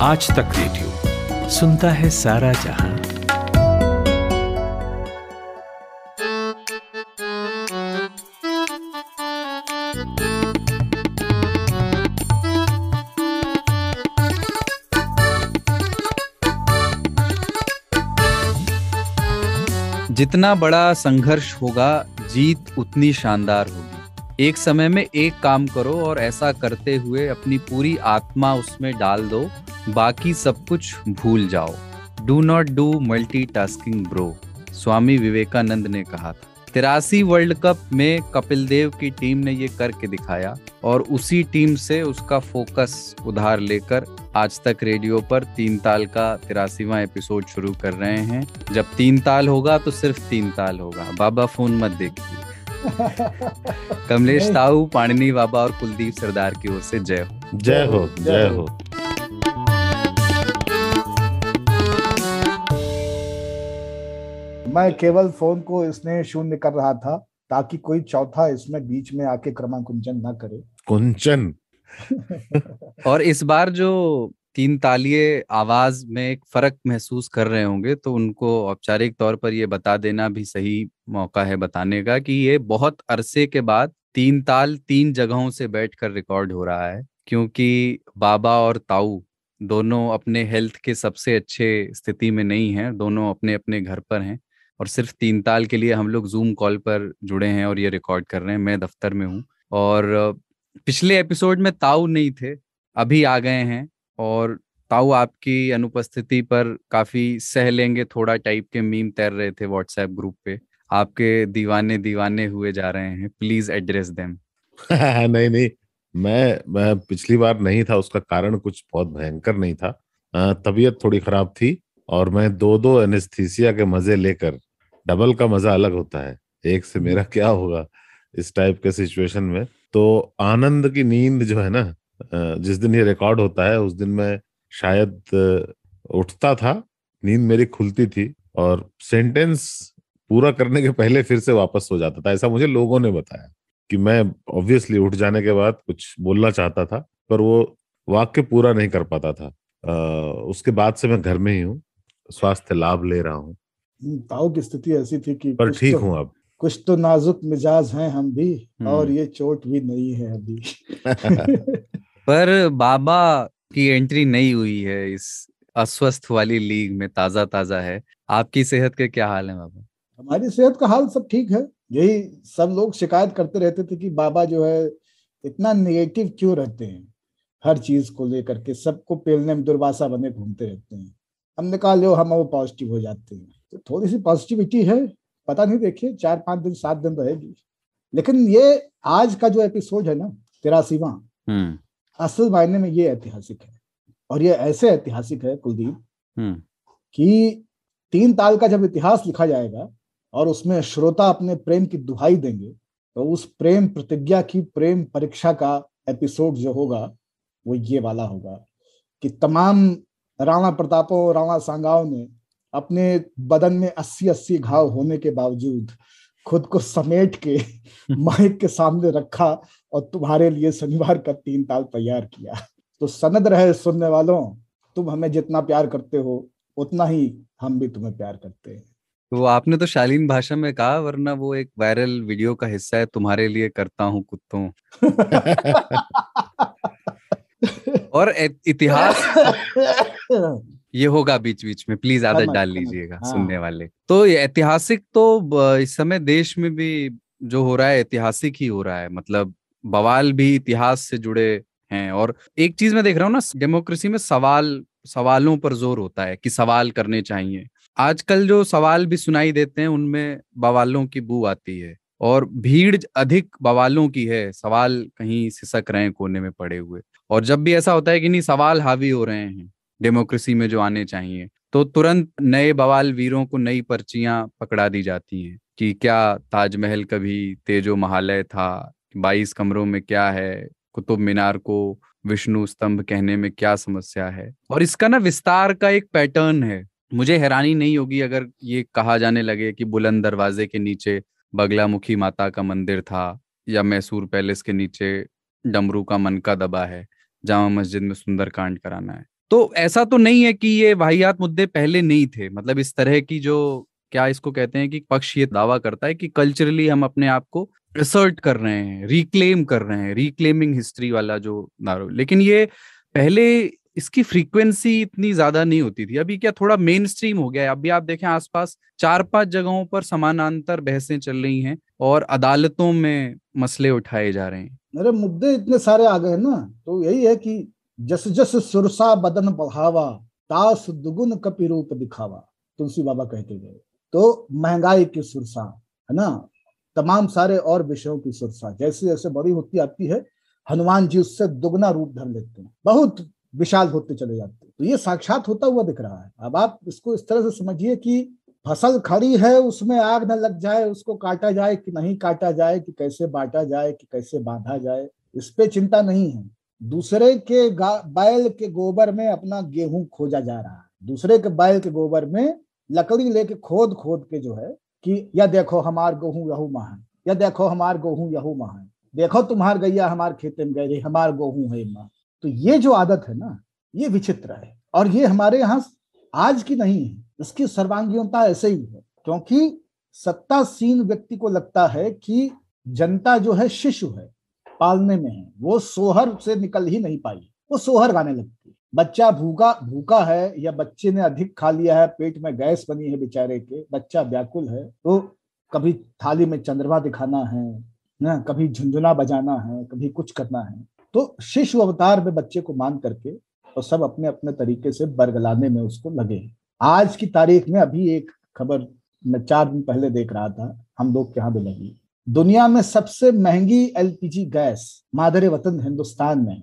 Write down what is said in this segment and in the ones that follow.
आज तक रेडियो सुनता है सारा जहाँ। जितना बड़ा संघर्ष होगा, जीत उतनी शानदार होगी। एक समय में एक काम करो और ऐसा करते हुए अपनी पूरी आत्मा उसमें डाल दो। बाकी सब कुछ भूल जाओ। Do not do multitasking bro Swami Vivekananda ने कहा था। तिरासी वर्ल्ड कप में कपिल देव की टीम ने ये करके दिखाया और उसी टीम से उसका फोकस उधार लेकर आज तक रेडियो पर तीन ताल का तिरासीवा एपिसोड शुरू कर रहे हैं। जब तीन ताल होगा तो सिर्फ़ तीन ताल होगा। बाबा फ़ोन मत देखिए। कमलेश ताऊ पाणिनी बाबा और कुलदीप सरदार की ओर से जय हो। जय हो जय हो। मैं केवल फ़ोन को इसने शून्य कर रहा था ताकि कोई चौथा इसमें बीच में आके क्रमांकुंचन ना करे। कुंचन और इस बार जो तीन तालिये आवाज़ में एक फ़र्क महसूस कर रहे होंगे तो उनको औपचारिक तौर पर ये बता देना भी सही मौका है बताने का कि ये बहुत अरसे के बाद तीन ताल तीन जगहों से बैठकर रिकॉर्ड हो रहा है क्योंकि बाबा और ताऊ दोनों अपने हेल्थ के सबसे अच्छे स्थिति में नहीं हैं दोनों अपने अपने घर पर हैं। और सिर्फ़ तीन ताल के लिए हम लोग जूम कॉल पर जुड़े हैं और ये रिकॉर्ड कर रहे हैं। मैं दफ्तर में हूँ और पिछले एपिसोड में ताऊ नहीं थे, अभी आ गए हैं और ताऊ आपकी अनुपस्थिति पर काफ़ी सह लेंगे, थोड़ा टाइप के मीम तैर रहे थे व्हाट्सएप ग्रुप पे। आपके दीवाने दीवाने हुए जा रहे हैं। प्लीज़ एड्रेस देम नहीं नहीं, मैं मैं पिछली बार नहीं था, उसका कारण कुछ बहुत भयंकर नहीं था। तबीयत थोड़ी खराब थी और मैं दो दो एनेस्थीसिया के मज़े लेकर डबल का मज़ा अलग होता है। एक से मेरा क्या होगा इस टाइप के सिचुएशन में? तो आनंद की नींद जो है ना जिस दिन ये रिकॉर्ड होता है उस दिन मैं शायद उठता था नींद मेरी खुलती थी और सेंटेंस पूरा करने के पहले फिर से वापस हो जाता था ऐसा मुझे लोगों ने बताया कि मैं ऑब्वियसली उठ जाने के बाद कुछ बोलना चाहता था पर वो वाक्य पूरा नहीं कर पाता था। आ, उसके बाद से मैं घर में ही हूँ स्वास्थ्य लाभ ले रहा हूँ। ताऊ की स्थिति ऐसी थी कि पर ठीक तो, हूँ अब। कुछ तो नाजुक मिजाज हैं हम भी और ये चोट भी नहीं है अभी। पर बाबा की एंट्री नहीं हुई है इस अस्वस्थ वाली लीग में ताज़ा ताज़ा है। आपकी सेहत के क्या हाल है बाबा? हमारी सेहत का हाल सब ठीक है। यही सब लोग शिकायत करते रहते थे कि बाबा जो है इतना नेगेटिव क्यों रहते हैं? हर चीज़ को लेकर के सबको पेलने में दुर्वासा बने घूमते रहते हैं। हमने कहा लो हम वो पॉजिटिव हो जाते हैं। तो थोड़ी सी पॉजिटिविटी है पता नहीं देखिए चार पाँच दिन सात दिन रहेगी लेकिन ये आज का जो एपिसोड है ना तिरासीवा हम्म। असल मायने में ये ऐतिहासिक है और ये ऐसे ऐतिहासिक है कुलदीप हम्म। कि तीन ताल का जब इतिहास लिखा जाएगा और उसमें श्रोता अपने प्रेम की दुहाई देंगे तो उस प्रेम प्रतिज्ञा की प्रेम परीक्षा का एपिसोड जो होगा वो ये वाला होगा कि तमाम राणा प्रतापों राणा सांगाओं ने अपने बदन में अस्सी अस्सी घाव होने के बावजूद खुद को समेट के माइक के सामने रखा और तुम्हारे लिए शनिवार का तीन ताल तैयार किया। तो सनद रहे सुनने वालों तुम हमें जितना प्यार करते हो उतना ही हम भी तुम्हें प्यार करते हैं। तो आपने तो शालीन भाषा में कहा वरना वो एक वायरल वीडियो का हिस्सा है तुम्हारे लिए करता हूँ कुत्तों। और इतिहास ये होगा बीच बीच में प्लीज़ आदत डाल लीजिएगा हाँ। सुनने वाले। तो ऐतिहासिक तो इस समय देश में भी जो हो रहा है ऐतिहासिक ही हो रहा है। मतलब बवाल भी इतिहास से जुड़े हैं और एक चीज़ मैं देख रहा हूँ ना डेमोक्रेसी में सवाल सवालों पर ज़ोर होता है कि सवाल करने चाहिए। आजकल जो सवाल भी सुनाई देते हैं उनमें बवालों की बू आती है और भीड़ अधिक बवालों की है सवाल कहीं सिसक रहे हैं कोने में पड़े हुए। और जब भी ऐसा होता है कि नहीं सवाल हावी हो रहे हैं डेमोक्रेसी में जो आने चाहिए। तो तुरंत नए बवाल वीरों को नई पर्चियाँ पकड़ा दी जाती हैं कि क्या ताजमहल कभी तेजो महालय था, बाईस कमरों में क्या है, कुतुब मीनार को विष्णु स्तंभ कहने में क्या समस्या है? और इसका ना विस्तार का एक पैटर्न है। मुझे हैरानी नहीं होगी अगर ये कहा जाने लगे कि बुलंद दरवाजे के नीचे बगलामुखी माता का मंदिर था या मैसूर पैलेस के नीचे डमरू का मन का दबा है जामा मस्जिद में सुंदरकांड कराना है। तो ऐसा तो नहीं है कि ये वाहियात मुद्दे पहले नहीं थे। मतलब इस तरह की जो, क्या इसको कहते हैं कि पक्ष ये दावा करता है कि कल्चरली हम अपने आप को रिसर्ट कर रहे हैं रिक्लेम कर रहे हैं रिक्लेमिंग हिस्ट्री वाला जो नारो लेकिन ये पहले इसकी फ्रीक्वेंसी इतनी ज़्यादा नहीं होती थी। अभी क्या थोड़ा मेन स्ट्रीम हो गया है। अभी आप देखें आसपास चार पाँच जगहों पर समानांतर बहसें चल रही हैं और अदालतों में मसले उठाए जा रहे हैं। अरे मुद्दे इतने सारे आ गए ना तो यही है कि जस जस सुरसा बदन बढ़ावा तास दुगुन कपि रूप दिखावा, तुलसी बाबा कहते गए। तो महँगाई की सुरसा, है ना? तमाम सारे और विषयों की सुरसा, जैसे जैसे बड़ी होती आती है, हनुमान जी उससे दुगना रूप धर लेते हैं। बहुत विशाल होते चले जाते हैं। तो ये साक्षात होता हुआ दिख रहा है। अब आप इसको इस तरह से समझिए कि फ़सल खड़ी है, उसमें आग न लग जाए, उसको काटा जाए कि नहीं काटा जाए, कि कैसे बांटा जाए, कि कैसे बांधा जाए, इस पे चिंता नहीं है। दूसरे के बैल के गोबर में अपना गेहूँ खोजा जा रहा है। दूसरे के बैल के गोबर में लकड़ी लेके खोद खोद के जो है कि या देखो हमार गेहूँ यहू महान, या देखो हमार गेहूँ यहू महान, देखो तुम्हार गैया हमार खेते में गए हमार गेहूँ है माँ तो ये जो आदत है ना, ये विचित्र है। और ये हमारे यहाँ आज की नहीं है, इसकी सर्वांगीणता ऐसे ही है, क्योंकि सत्तासीन व्यक्ति को लगता है कि जनता जो है शिशु है। पालने में है। वो सोहर से निकल ही नहीं पाई। वो सोहर गाने लगती है। बच्चा भूखा भूखा है या बच्चे ने अधिक खा लिया है, पेट में गैस बनी है बेचारे के, बच्चा व्याकुल है तो कभी थाली में चंद्रमा दिखाना है, ना, कभी झुंझुना बजाना है, कभी कुछ करना है तो शिशु अवतार में बच्चे को मान करके और सब अपने अपने तरीके से बरगलाने में उसको लगे आज की तारीख में अभी एक खबर मैं चार दिन पहले देख रहा था, हम लोग के यहाँ भी लगी। दुनिया में सबसे महँगी एलपीजी गैस मादरे वतन हिंदुस्तान में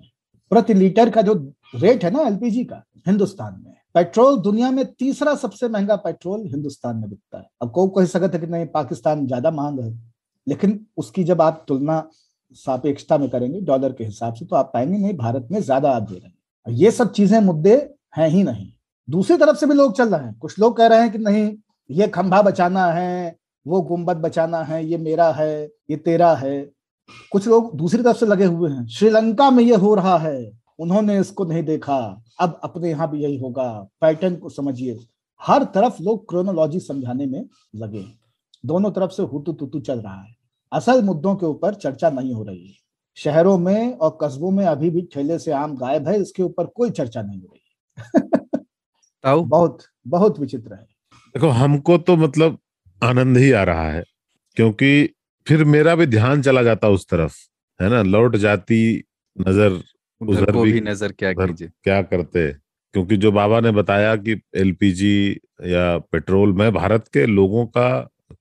प्रति लीटर का जो रेट है ना एलपीजी का, हिंदुस्तान में। पेट्रोल दुनिया में तीसरा सबसे महँगा पेट्रोल हिंदुस्तान में बिकता है। अब को कह सकते है कि नहीं, पाकिस्तान ज़्यादा मांग है। लेकिन उसकी जब आप तुलना सापेक्षता में करेंगे, डॉलर के हिसाब से तो आप पाएँगे, नहीं, भारत में ज़्यादा आप दे रहे हैं। ये सब चीज़ें मुद्दे हैं ही नहीं। दूसरी तरफ़ से भी लोग चल रहे हैं। कुछ लोग कह रहे हैं कि नहीं, ये खंभा बचाना है वो गुंबद बचाना है ये मेरा है ये तेरा है। कुछ लोग दूसरी तरफ़ से लगे हुए हैं। श्रीलंका में ये हो रहा है। उन्होंने इसको नहीं देखा। अब अपने यहाँ भी यही होगा। पैटर्न को समझिए। हर तरफ़ लोग क्रोनोलॉजी समझाने में लगे दोनों तरफ़ से हुतु तुतु चल रहा है। असल मुद्दों के ऊपर चर्चा नहीं हो रही है। शहरों में और कस्बों में अभी भी ठेले से आम गायब है। इसके ऊपर कोई चर्चा नहीं हो रही है। बहुत बहुत विचित्र है। देखो हमको तो मतलब आनंद ही आ रहा है क्योंकि फिर मेरा भी ध्यान चला जाता उस तरफ़ है ना? लौट जाती नज़र उधर भी, भी नज़र क्या कीजिए? क्या करते? क्योंकि जो बाबा ने बताया कि एलपीजी या पेट्रोल मैं भारत के लोगों का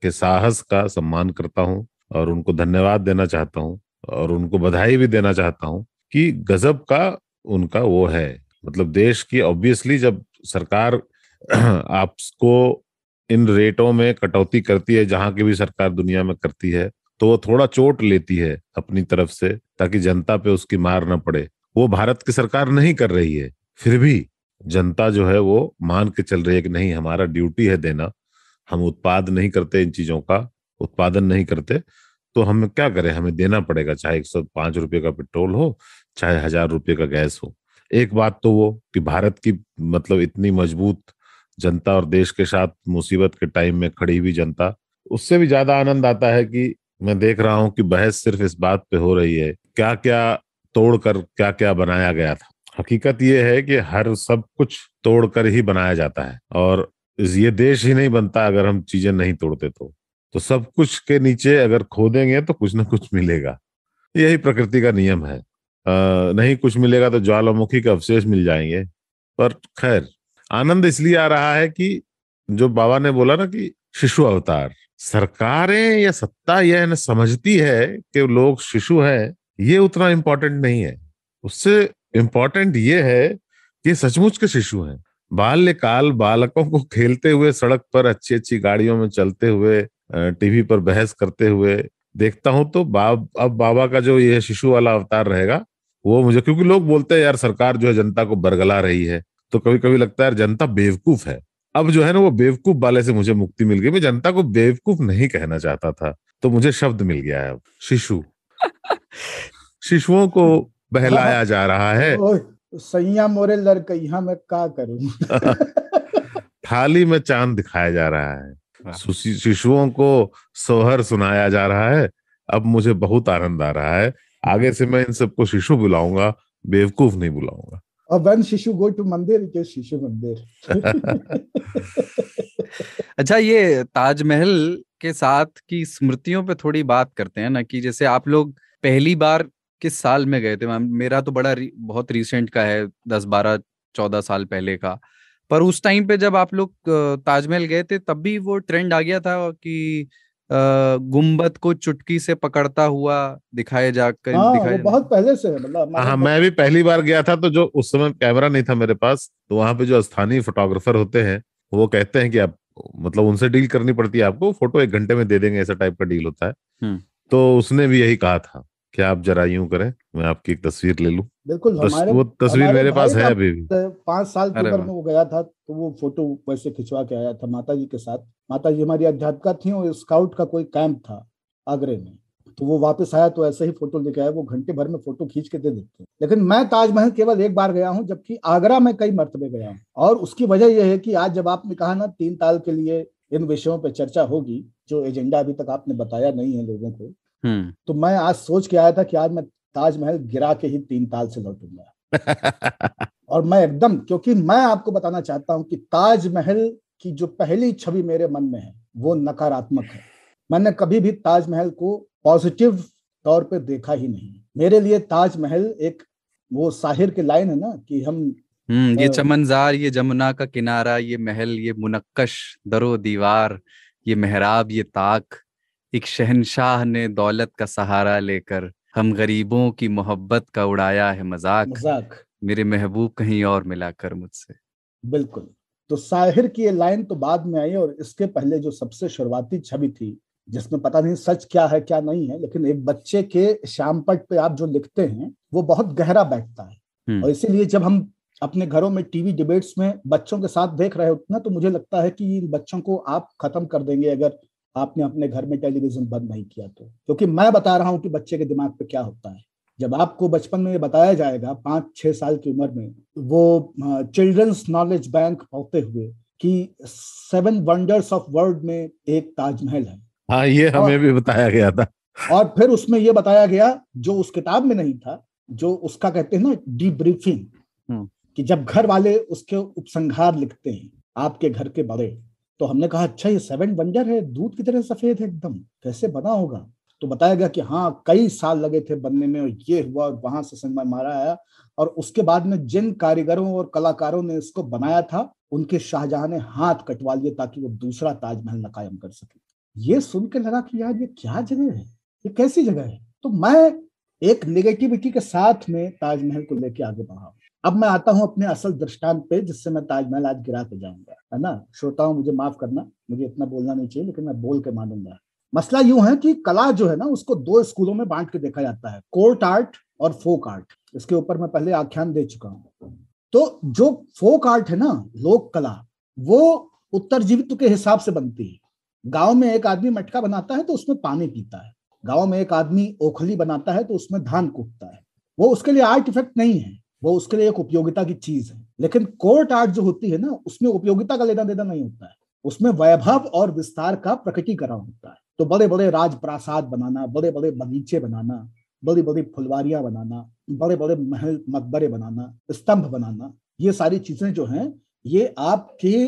के साहस का सम्मान करता हूँ और उनको धन्यवाद देना चाहता हूँ और उनको बधाई भी देना चाहता हूँ कि गजब का उनका वो है। मतलब देश की ऑब्वियसली जब सरकार आपको इन रेटों में कटौती करती है, जहाँ की भी सरकार दुनिया में करती है तो वो थोड़ा चोट लेती है अपनी तरफ़ से, ताकि जनता पे उसकी मार न पड़े। वो भारत की सरकार नहीं कर रही है, फिर भी जनता जो है वो मान के चल रही है कि नहीं, हमारा ड्यूटी है देना, हम उत्पाद नहीं करते इन चीज़ों का, उत्पादन नहीं करते तो हम क्या करें? हमें देना पड़ेगा, चाहे एक सौ पाँच रुपये का पेट्रोल हो, चाहे हज़ार रुपये का गैस हो। एक बात तो वो कि भारत की मतलब इतनी मज़बूत जनता और देश के साथ मुसीबत के टाइम में खड़ी हुई जनता उससे भी ज़्यादा आनंद आता है कि मैं देख रहा हूँ कि बहस सिर्फ़ इस बात पे हो रही है क्या क्या तोड़कर क्या क्या बनाया गया था। हकीकत ये है कि हर सब कुछ तोड़कर ही बनाया जाता है और ये देश ही नहीं बनता अगर हम चीज़ें नहीं तोड़ते तो। तो सब कुछ के नीचे अगर खोदेंगे तो कुछ ना कुछ मिलेगा। यही प्रकृति का नियम है। आ, नहीं कुछ मिलेगा तो ज्वालामुखी के अवशेष मिल जाएँगे। पर खैर आनंद इसलिए आ रहा है कि जो बाबा ने बोला ना कि शिशु अवतार, सरकारें या सत्ता यह समझती है कि लोग शिशु हैं, ये उतना इम्पोर्टेंट नहीं है। उससे इम्पोर्टेंट ये है कि सचमुच के शिशु हैं। बाल्यकाल बालकों को खेलते हुए सड़क पर अच्छी अच्छी गाड़ियों में चलते हुए टीवी पर बहस करते हुए देखता हूँ तो बाब, अब बाबा का जो ये शिशु वाला अवतार रहेगा, वो मुझे, क्योंकि लोग बोलते हैं, यार सरकार जो है जनता को बरगला रही है। तो कभी कभी लगता है जनता बेवकूफ़ है। अब जो है ना वो बेवकूफ़ वाले से मुझे मुक्ति मिल गई। मैं जनता को बेवकूफ़ नहीं कहना चाहता था तो मुझे शब्द मिल गया है अब। शिशु। शिशुओं को बहलाया जा रहा है। सैया मोरे लड़कैया मैं का करूँ? थाली में चाँद दिखाया जा रहा है। शिशुओं को सोहर सुनाया जा रहा है। अब मुझे बहुत आनंद आ रहा है। आगे से मैं इन सबको शिशु बुलाऊँगा बेवकूफ़ नहीं बुलाऊँगा। और वन शिशु गो टू मंदिर के शिशु मंदिर। अच्छा ये ताजमहल के साथ की स्मृतियों पे थोड़ी बात करते हैं ना कि जैसे आप लोग पहली बार किस साल में गए थे? मैम मेरा तो बड़ा री, बहुत रिसेंट का है दस बारह चौदह साल पहले का। पर उस टाइम पे जब आप लोग ताजमहल गए थे तब भी वो ट्रेंड आ गया था कि गुंबद को चुटकी से पकड़ता हुआ दिखाए जाकर हाँ वो दिखाया बहुत पहले से मतलब हाँ तो- मैं भी पहली बार गया था तो जो उस समय कैमरा नहीं था मेरे पास तो वहाँ पे जो स्थानीय फोटोग्राफर होते हैं वो कहते हैं कि आप मतलब उनसे डील करनी पड़ती है आपको फ़ोटो एक घंटे में दे देंगे ऐसा टाइप का डील होता है। तो उसने भी यही कहा था कि आप जरा यूँ करें मैं आपकी एक तस्वीर ले लूँ बिल्कुल तस, हमारे वो तस्वीर मेरे पास है अभी भी। पाँच साल की उम्र में वो गया था तो वो फ़ोटो वैसे खिंचवा के आया था माता जी के साथ। माता जी हमारी अध्यापिका थी और स्काउट का कोई कैंप था आगरे में। तो वो वापस आया तो ऐसे ही फ़ोटो लेके आया वो घंटे भर में फ़ोटो खींच के दे देते हैं। लेकिन मैं ताजमहल केवल एक बार गया हूँ जबकि आगरा में कई मरतबे गया हूँ। और उसकी वजह यह है कि आज जब आपने कहा ना तीन ताल के लिए इन विषयों पर चर्चा होगी जो एजेंडा अभी तक आपने बताया नहीं है लोगों को तो मैं आज सोच के आया था कि आज मैं ताजमहल गिरा के ही तीन ताल से लौटूँगा। और मैं एकदम क्योंकि मैं आपको बताना चाहता हूँ कि ताजमहल की जो पहली छवि मेरे मन में है वो नकारात्मक है। मैंने कभी भी ताजमहल को पॉजिटिव तौर पे देखा ही नहीं। मेरे लिए ताजमहल एक वो साहिर की लाइन है ना कि हम हम्म ये चमनजार ये जमुना का किनारा ये महल ये मुनक्कश दरो दीवार ये मेहराब ये ताक एक शहनशाह ने दौलत का सहारा लेकर हम गरीबों की मोहब्बत का उड़ाया है मज़ाक मज़ाक। मेरे महबूब कहीं और मिला कर मुझसे। बिल्कुल। तो साहिर की ये लाइन तो बाद में आई और इसके पहले जो सबसे शुरुआती छवि थी जिसमें पता नहीं सच क्या है क्या नहीं है लेकिन एक बच्चे के श्यामपट पे आप जो लिखते हैं वो बहुत गहरा बैठता है। और इसीलिए जब हम अपने घरों में टीवी डिबेट्स में बच्चों के साथ देख रहे होते हैं तो मुझे लगता है कि इन बच्चों को आप खत्म कर देंगे अगर आपने अपने घर में टेलीविज़न बंद नहीं किया तो। क्योंकि मैं बता रहा हूँ कि बच्चे के दिमाग पे क्या होता है। जब आपको बचपन में ये बताया जाएगा पाँच छह साल की उम्र में वो चिल्ड्रंस नॉलेज बैंक पढ़ते हुए कि सेवन वंडर्स ऑफ़ वर्ल्ड में एक ताजमहल है। हाँ ये हमें भी बताया गया था। और फिर उसमें ये बताया गया जो उस किताब में नहीं था जो उसका कहते हैं ना डीब्रीफिंग हम्म। कि जब घर वाले उसके उपसंहार लिखते हैं आपके घर के बड़े तो हमने कहा अच्छा ये सेवन वंडर है दूध की तरह सफ़ेद है एकदम, कैसे बना होगा? तो बताया गया कि हाँ कई साल लगे थे बनने में, और ये हुआ, और वहाँ से संगमा मारा आया, और उसके बाद में जिन कारीगरों और कलाकारों ने इसको बनाया था, उनके शाहजहां ने हाथ कटवा लिए ताकि वो दूसरा ताजमहल न कायम कर सके। ये सुन के लगा कि यार, ये क्या जगह है? ये कैसी जगह है? तो मैं एक नेगेटिविटी के साथ में ताजमहल को लेके आगे बढ़ा अब मैं आता हूँ अपने असल दृष्टांत पे, जिससे मैं ताजमहल आज गिरा के जाऊँगा, है ना? श्रोताओं, मुझे माफ़ करना, मुझे इतना बोलना नहीं चाहिए, लेकिन मैं बोल के मानूँगा। मसला यूँ है कि कला जो है ना, उसको दो स्कूलों में बांट के देखा जाता है, कोर्ट आर्ट और फोक आर्ट। इसके ऊपर मैं पहले आख्यान दे चुका हूँ। तो जो फोक आर्ट है ना, लोक कला, वो उत्तर जीवित्व के हिसाब से बनती है। गाँव में एक आदमी मटका बनाता है तो उसमें पानी पीता है। गाँव में एक आदमी ओखली बनाता है तो उसमें धान कूटता है। वो उसके लिए आर्ट इफ़ेक्ट नहीं है। वो उसके लिए एक उपयोगिता की चीज़ है। लेकिन कोर्ट आर्ट जो होती है ना, उसमें उपयोगिता का लेना देना नहीं होता है। उसमें वैभव और विस्तार का प्रकटीकरण होता है। तो बड़े बड़े राजप्रासाद बनाना बड़े बड़े बगीचे बनाना बड़ी बड़ी फुलवारियाँ बनाना बड़े बड़े महल, मकबरे बनाना, स्तंभ बनाना, ये सारी चीज़ें जो हैं, ये आपके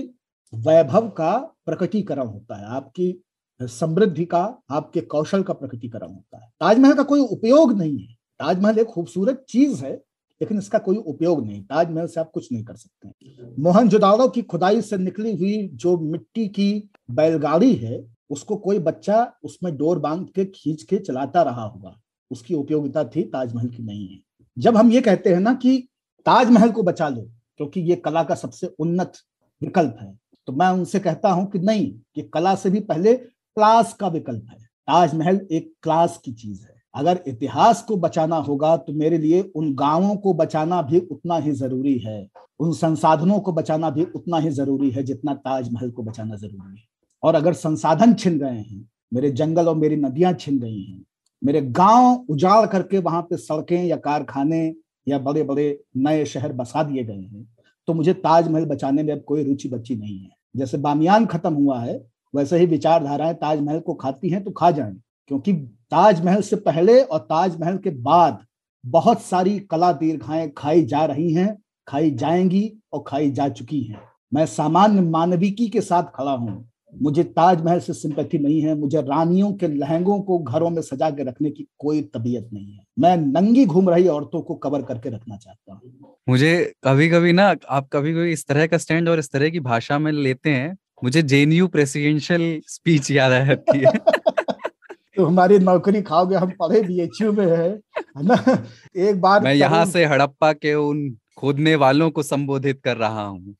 वैभव का प्रकटीकरण होता है। आपकी समृद्धि का, आपके कौशल का प्रकटीकरण होता है। ताजमहल का कोई उपयोग नहीं है। ताजमहल एक खूबसूरत चीज़ है। लेकिन इसका कोई उपयोग नहीं। ताजमहल से आप कुछ नहीं कर सकते मोहन मोहनजोदाड़ो की खुदाई से निकली हुई जो मिट्टी की बैलगाड़ी है, उसको कोई बच्चा उसमें डोर बाँध के खींच के चलाता रहा होगा। उसकी उपयोगिता थी ताजमहल की नहीं है। जब हम ये कहते हैं ना कि ताजमहल को बचा लो, क्योंकि ये कला का सबसे उन्नत विकल्प है तो मैं उनसे कहता हूँ कि नहीं, ये कला से भी पहले क्लास का विकल्प है। ताजमहल एक क्लास की चीज़ है। अगर इतिहास को बचाना होगा तो मेरे लिए उन गाँवों को बचाना भी उतना ही ज़रूरी है। उन संसाधनों को बचाना भी उतना ही ज़रूरी है जितना ताजमहल को बचाना ज़रूरी है। और अगर संसाधन छिन गए हैं, मेरे जंगल और मेरी नदियाँ छिन गई हैं, मेरे गाँव उजाड़ करके वहाँ पे सड़कें या कारखाने या बड़े बड़े नए शहर बसा दिए गए हैं तो मुझे ताजमहल बचाने में अब कोई रुचि बची नहीं है। जैसे बामियान खत्म हुआ है, वैसे ही विचारधाराएँ ताजमहल को खाती हैं तो खा जाएँ, क्योंकि ताजमहल से पहले और ताजमहल के बाद बहुत सारी कला दीर्घाएँ खाई जा रही हैं खाई जाएँगी और खाई जा चुकी हैं। मैं सामान्य मानविकी के साथ खड़ा हूँ। मुझे ताजमहल से सिंपैथी नहीं है मुझे रानियों के लहंगों को घरों में सजा के रखने की कोई तबीयत नहीं है। मैं नंगी घूम रही औरतों को कवर करके रखना चाहता हूँ। मुझे कभी कभी ना आप कभी कभी इस तरह का स्टैंड और इस तरह की भाषा में लेते हैं मुझे जेएनयू प्रेसिडेंशियल स्पीच याद आ जाती है। तो हमारी नौकरी खाओगे हम पढ़े बी एच यू में है ना? एक बार मैं यहाँ से हड़प्पा के उन खोदने वालों को संबोधित कर रहा हूँ।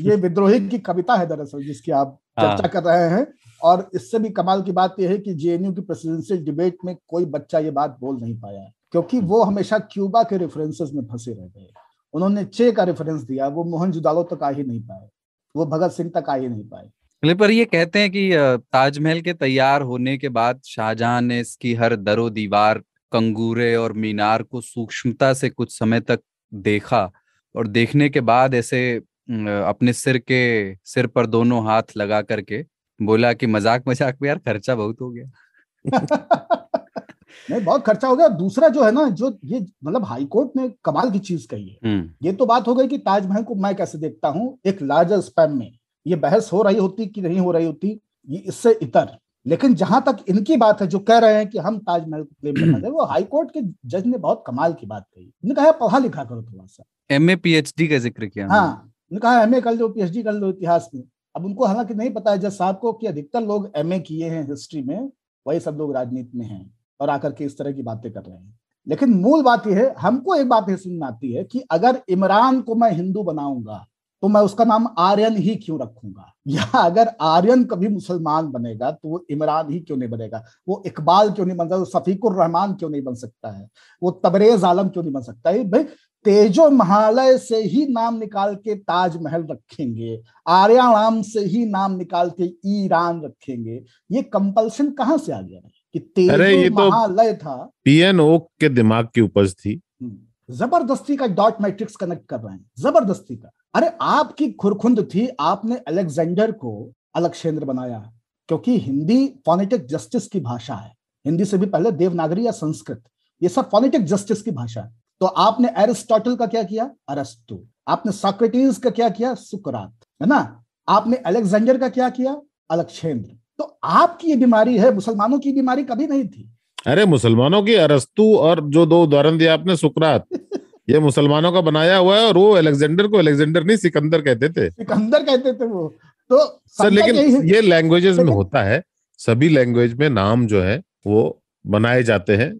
ये विद्रोही की कविता है दरअसल जिसकी आप चर्चा हाँ। कर रहे हैं और इससे भी कमाल की बात यह है कि जेएनयू की प्रेसिडेंशियल डिबेट में कोई बच्चा ये बात बोल नहीं पाया क्योंकि वो हमेशा क्यूबा के रेफरेंसेस में फंसे रह गए। उन्होंने चे का रेफरेंस दिया वो मोहन जुदालो तक आ ही नहीं पाए वो भगत सिंह तक आ ही नहीं पाए। पर ये कहते हैं कि ताजमहल के तैयार होने के बाद शाहजहां ने इसकी हर दरो दीवार कंगूरे और मीनार को सूक्ष्मता से कुछ समय तक देखा और देखने के बाद ऐसे अपने सिर के सिर पर दोनों हाथ लगा करके बोला कि मज़ाक मज़ाक में यार खर्चा बहुत हो गया। नहीं बहुत खर्चा हो गया। दूसरा जो है ना जो ये मतलब हाईकोर्ट ने कमाल की चीज़ कही है। ये तो बात हो गई कि ताजमहल को मैं कैसे देखता हूँ एक लार्जर स्पैम में। ये बहस हो रही होती कि नहीं हो रही होती ये इससे इतर। लेकिन जहाँ तक इनकी बात है जो कह रहे हैं कि हम ताजमहल को क्लेम करना चाहिए वो हाईकोर्ट के जज ने बहुत कमाल की बात कही। उन्होंने कहा पढ़ा लिखा करो थोड़ा सा। एम ए पीएचडी का ज़िक्र किया हाँ उन्होंने कहा एम ए कर लो पीएचडी कर लो इतिहास में। अब उनको हालाँकि नहीं पता है जज साहब को कि अधिकतर लोग एम ए किए हैं हिस्ट्री में वही सब लोग राजनीति में हैं और आकर के इस तरह की बातें कर रहे हैं। लेकिन मूल बात यह है हमको एक बात यह सुनना आती है कि अगर इमरान को मैं हिंदू बनाऊँगा तो मैं उसका नाम आर्यन ही क्यों रखूँगा? या अगर आर्यन कभी मुसलमान बनेगा तो वो इमरान ही क्यों नहीं बनेगा? वो इकबाल क्यों नहीं बन सकता? फफीकुर रहमान क्यों नहीं बन सकता है? वो तबरेज आलम क्यों नहीं बन सकता है? भाई तेजो महालय से ही नाम निकाल के ताजमहल रखेंगे आर्याणाम से ही नाम निकाल के ईरान रखेंगे। ये कंपल्सन कहाँ से आ गया है? कि तेजो तो महालय था। पीएनओ के दिमाग की उपज थी। हम्म। ज़बरदस्ती का डॉट मैट्रिक्स कनेक्ट कर रहे हैं ज़बरदस्ती का। अरे, आपकी खुरखुंद थी, आपने अलेक्जेंडर को अलक्षेंद्र बनाया क्योंकि हिंदी फोनेटिक जस्टिस की भाषा है। हिंदी से भी पहले देवनागरी या संस्कृत, ये सब फोनेटिक जस्टिस की भाषा है। तो आपने एरिस्टोटल का क्या किया? अरस्तु। आपने सॉक्रेटिस का क्या किया? सुकरात, है ना? आपने अलेक्जेंडर का क्या किया? अलक्षेंद्र। तो आपकी ये बीमारी है, मुसलमानों की बीमारी कभी नहीं थी। अरे, मुसलमानों की अरस्तु और जो दो उदाहरण दिया आपने, सुकरात। ये मुसलमानों का बनाया हुआ है और वो अलेक्जेंडर को अलेक्जेंडर नहीं सिकंदर कहते थे। सिकंदर कहते थे वो। तो सर लेकिन ये लैंग्वेजेस में होता है सभी लैंग्वेज में नाम जो है वो बनाए जाते हैं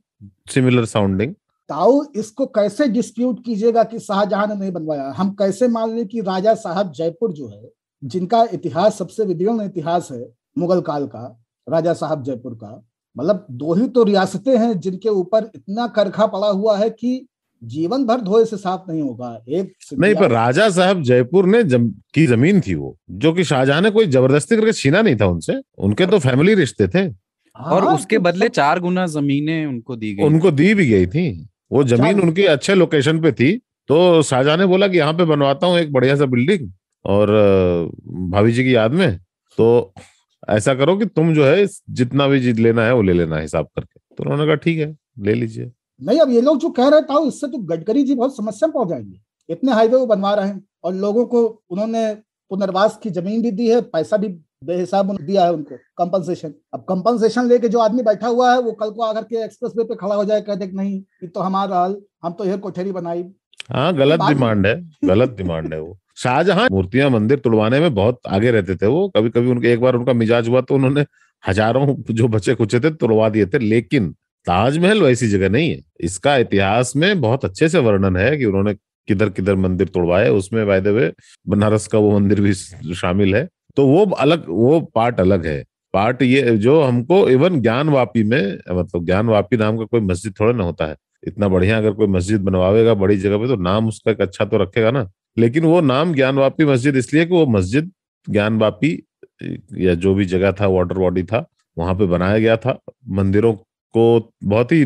सिमिलर साउंडिंग ताऊ इसको कैसे डिस्प्यूट कीजिएगा कि शाहजहां ने नहीं बनवाया? हम कैसे मान लें कि राजा साहब जयपुर जो है जिनका इतिहास सबसे विदीर्ण इतिहास है मुगल काल का राजा साहब जयपुर का मतलब दो ही तो रियासतें हैं जिनके ऊपर इतना करखा पड़ा हुआ है कि जीवन भर धोए से साफ़ नहीं होगा। एक नहीं पर राजा साहब जयपुर ने जम, की ज़मीन थी वो जो कि शाहजहां ने कोई ज़बरदस्ती करके छीना नहीं था उनसे। उनके तो फैमिली रिश्ते थे। और हाँ, उसके तो बदले चार गुना जमीनें उनको दी गई। उनको दी भी गई थी। वो ज़मीन उनकी अच्छे लोकेशन पे थी। तो शाहजहां ने बोला कि यहाँ पे बनवाता हूँ एक बढ़िया सा बिल्डिंग और भाभी जी की याद में। तो ऐसा करो कि तुम जो है जितना भी जीत लेना है वो ले लेना हिसाब करके। तो उन्होंने कहा ठीक है ले लीजिए। नहीं अब ये लोग जो कह रहे था इससे तो गडकरी जी बहुत समस्या पहुँच जाएँगे। इतने हाईवे वो बनवा रहे हैं और लोगों को उन्होंने पुनर्वास की ज़मीन भी दी है पैसा भी बेहिसाब दिया है उनको कंपनसेशन अब कंपनसेशन लेके जो आदमी बैठा हुआ है वो कल को आकर के एक्सप्रेस वे पे खड़ा हो जाए कह कहते नहीं ये तो हमारा हाल हम तो ये कोठेरी बनाई। हाँ गलत डिमांड है गलत डिमांड है वो। शाहजहां मूर्तियाँ मंदिर तुड़वाने में बहुत आगे रहते थे वो। कभी कभी उनके एक बार उनका मिजाज हुआ तो उन्होंने हज़ारों जो बच्चे कुचे थे तुड़वा दिए थे लेकिन ताजमहल वैसी जगह नहीं है। इसका इतिहास में बहुत अच्छे से वर्णन है कि उन्होंने किधर किधर मंदिर तोड़वाए, उसमें वायदे हुए बनारस का वो मंदिर भी शामिल है। तो वो अलग, वो पार्ट अलग है। पार्ट ये जो हमको इवन ज्ञान वापी में मतलब ज्ञान वापी नाम का कोई मस्जिद थोड़ा ना होता है। इतना बढ़िया अगर कोई मस्जिद बनवावेगा बड़ी जगह पे तो नाम उसका एक अच्छा तो रखेगा ना। लेकिन वो नाम ज्ञान वापी मस्जिद इसलिए कि वो मस्जिद ज्ञान वापी या जो भी जगह था वाटर बॉडी था, वहाँ पे बनाया गया था। मंदिरों को बहुत ही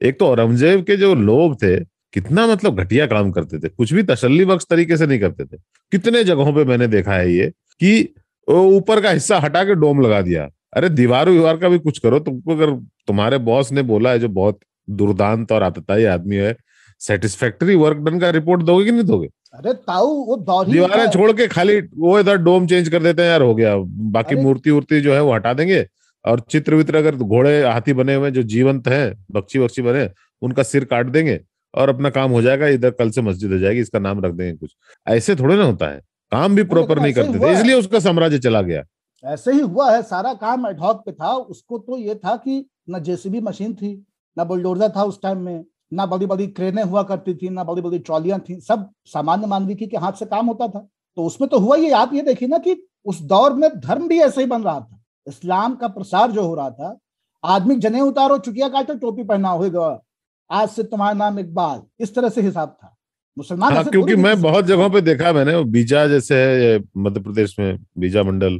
एक तो औरंगज़ेब के जो लोग थे कितना मतलब घटिया काम करते थे। कुछ भी तसल्ली बख्श तरीके से नहीं करते थे। कितने जगहों पे मैंने देखा है ये कि ऊपर का हिस्सा हटा के डोम लगा दिया। अरे दीवार विवार का भी कुछ करो तुमको अगर तुम्हारे बॉस ने बोला है जो बहुत दुर्दांत और आतताई आदमी है सेटिस्फैक्टरी वर्क डन का रिपोर्ट दोगे कि नहीं दोगे? अरे ताऊ वो दीवारें छोड़ के खाली वो इधर डोम चेंज कर देते हैं यार हो गया। बाकी मूर्ति उर्ति जो है वो हटा देंगे। और चित्र वित्र अगर घोड़े हाथी बने हुए जो जीवंत है बक्ची बक्ची बने उनका सिर काट देंगे और अपना काम हो जाएगा इधर कल से मस्जिद हो जाएगी इसका नाम रख देंगे कुछ। ऐसे थोड़े ना होता है काम भी प्रॉपर नहीं करते थे इसलिए उसका साम्राज्य चला गया। ऐसे ही हुआ है सारा काम एडहॉक पे था उसको तो ये था कि न जेसीबी मशीन थी ना बुलडोजर था उस टाइम में ना बड़ी बड़ी क्रेनें हुआ करती थी ना बड़ी बड़ी ट्रॉलियाँ थी सब सामान्य मानविकी के हाथ से काम होता था। तो उसमें तो हुआ ये आप ये देखिए ना कि उस दौर में धर्म भी ऐसे ही बन रहा था। इस्लाम का प्रसार जो हो रहा था आदमी जने उतारो चुकिया काटो टोपी पहना होगा आज से तुम्हारा नाम इकबाल। इस तरह से हिसाब था। मुसलमान हाँ, क्योंकि मैं बहुत जगहों पे देखा मैंने बीजा जैसे है मध्य प्रदेश में बीजा मंडल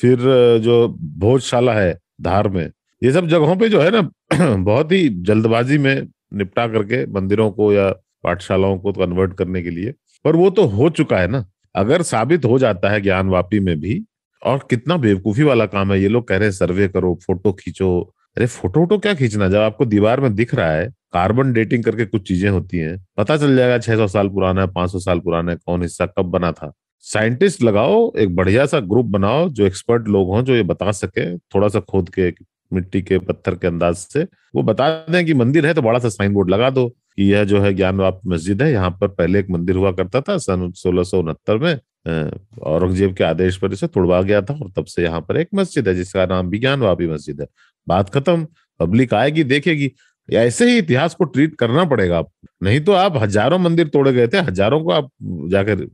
फिर जो भोजशाला है धार में ये सब जगहों पे जो है ना बहुत ही जल्दबाजी में निपटा करके मंदिरों को या पाठशालाओं को कन्वर्ट करने के लिए पर वो तो हो चुका है ना। अगर साबित हो जाता है ज्ञान वापी में भी और कितना बेवकूफ़ी वाला काम है, ये लोग कह रहे हैं, सर्वे करो, फ़ोटो खींचो। अरे, फ़ोटो वोटो क्या खींचना? जब आपको दीवार में दिख रहा है, कार्बन डेटिंग करके कुछ चीज़ें होती हैं, पता चल जाएगा छह सौ साल पुराना है, पाँच सौ साल पुराना है, कौन हिस्सा कब बना था? साइंटिस्ट लगाओ, एक बढ़िया सा ग्रुप बनाओ, जो एक्सपर्ट लोग हों, जो ये बता सके, थोड़ा सा खोद के, मिट्टी के, पत्थर के अंदाज से, वो बता दें कि मंदिर है तो बड़ा सा साइन बोर्ड लगा दो। कि यह जो है ज्ञानवाप मस्जिद है, यहाँ पर पहले एक मंदिर हुआ करता था सन सोलह सौ उनहत्तर में औरंगज़ेब के आदेश पर इसे तोड़वा गया था और तब से यहाँ पर एक मस्जिद है जिसका नाम भी ज्ञान वापी मस्जिद है। बात खत्म, पब्लिक आएगी, देखेगी। ऐसे ही इतिहास को ट्रीट करना पड़ेगा आप। नहीं तो आप हज़ारों मंदिर तोड़े गए थे, हज़ारों को आप जाकर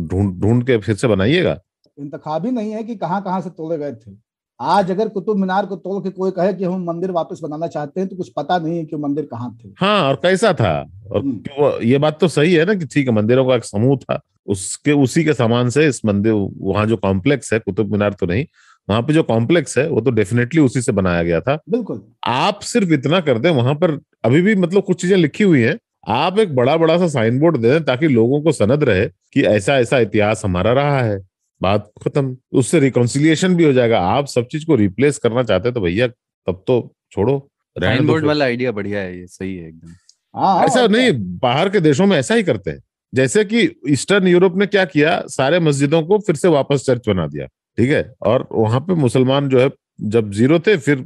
ढूंढ ढूंढ के फिर से बनाइएगा। इंतखाब ही नहीं है कि कहाँ कहाँ से तोड़े गए थे। आज अगर कुतुब मीनार को तोड़ के कोई कहे कि हम मंदिर वापस बनाना चाहते हैं तो कुछ पता नहीं है कि मंदिर कहाँ थे। हाँ और कैसा था? और हम्म। ये बात तो सही है ना कि ठीक है मंदिरों का एक समूह था। उसके उसी के सामान से इस मंदिर वहाँ जो कॉम्प्लेक्स है कुतुब मीनार तो नहीं वहाँ पे जो कॉम्प्लेक्स है वो तो डेफिनेटली उसी से बनाया गया था। बिल्कुल। आप सिर्फ़ इतना कर दें वहाँ पर अभी भी मतलब कुछ चीज़ें लिखी हुई हैं आप एक बड़ा बड़ा सा साइन बोर्ड दे दें ताकि लोगों को सनद रहे कि ऐसा ऐसा इतिहास हमारा रहा है। बात खत्म। उससे रिकॉन्सिलियेशन भी हो जाएगा। आप सब चीज़ को रिप्लेस करना चाहते तो भैया तब तो छोड़ो। साइन बोर्ड वाला आइडिया बढ़िया है ये सही है एकदम। हाँ, हाँ, ऐसा नहीं बाहर के देशों में ऐसा ही करते हैं। जैसे कि ईस्टर्न यूरोप ने क्या किया सारे मस्जिदों को फिर से वापस चर्च बना दिया ठीक है? और वहाँ पे मुसलमान जो है जब ज़ीरो थे फिर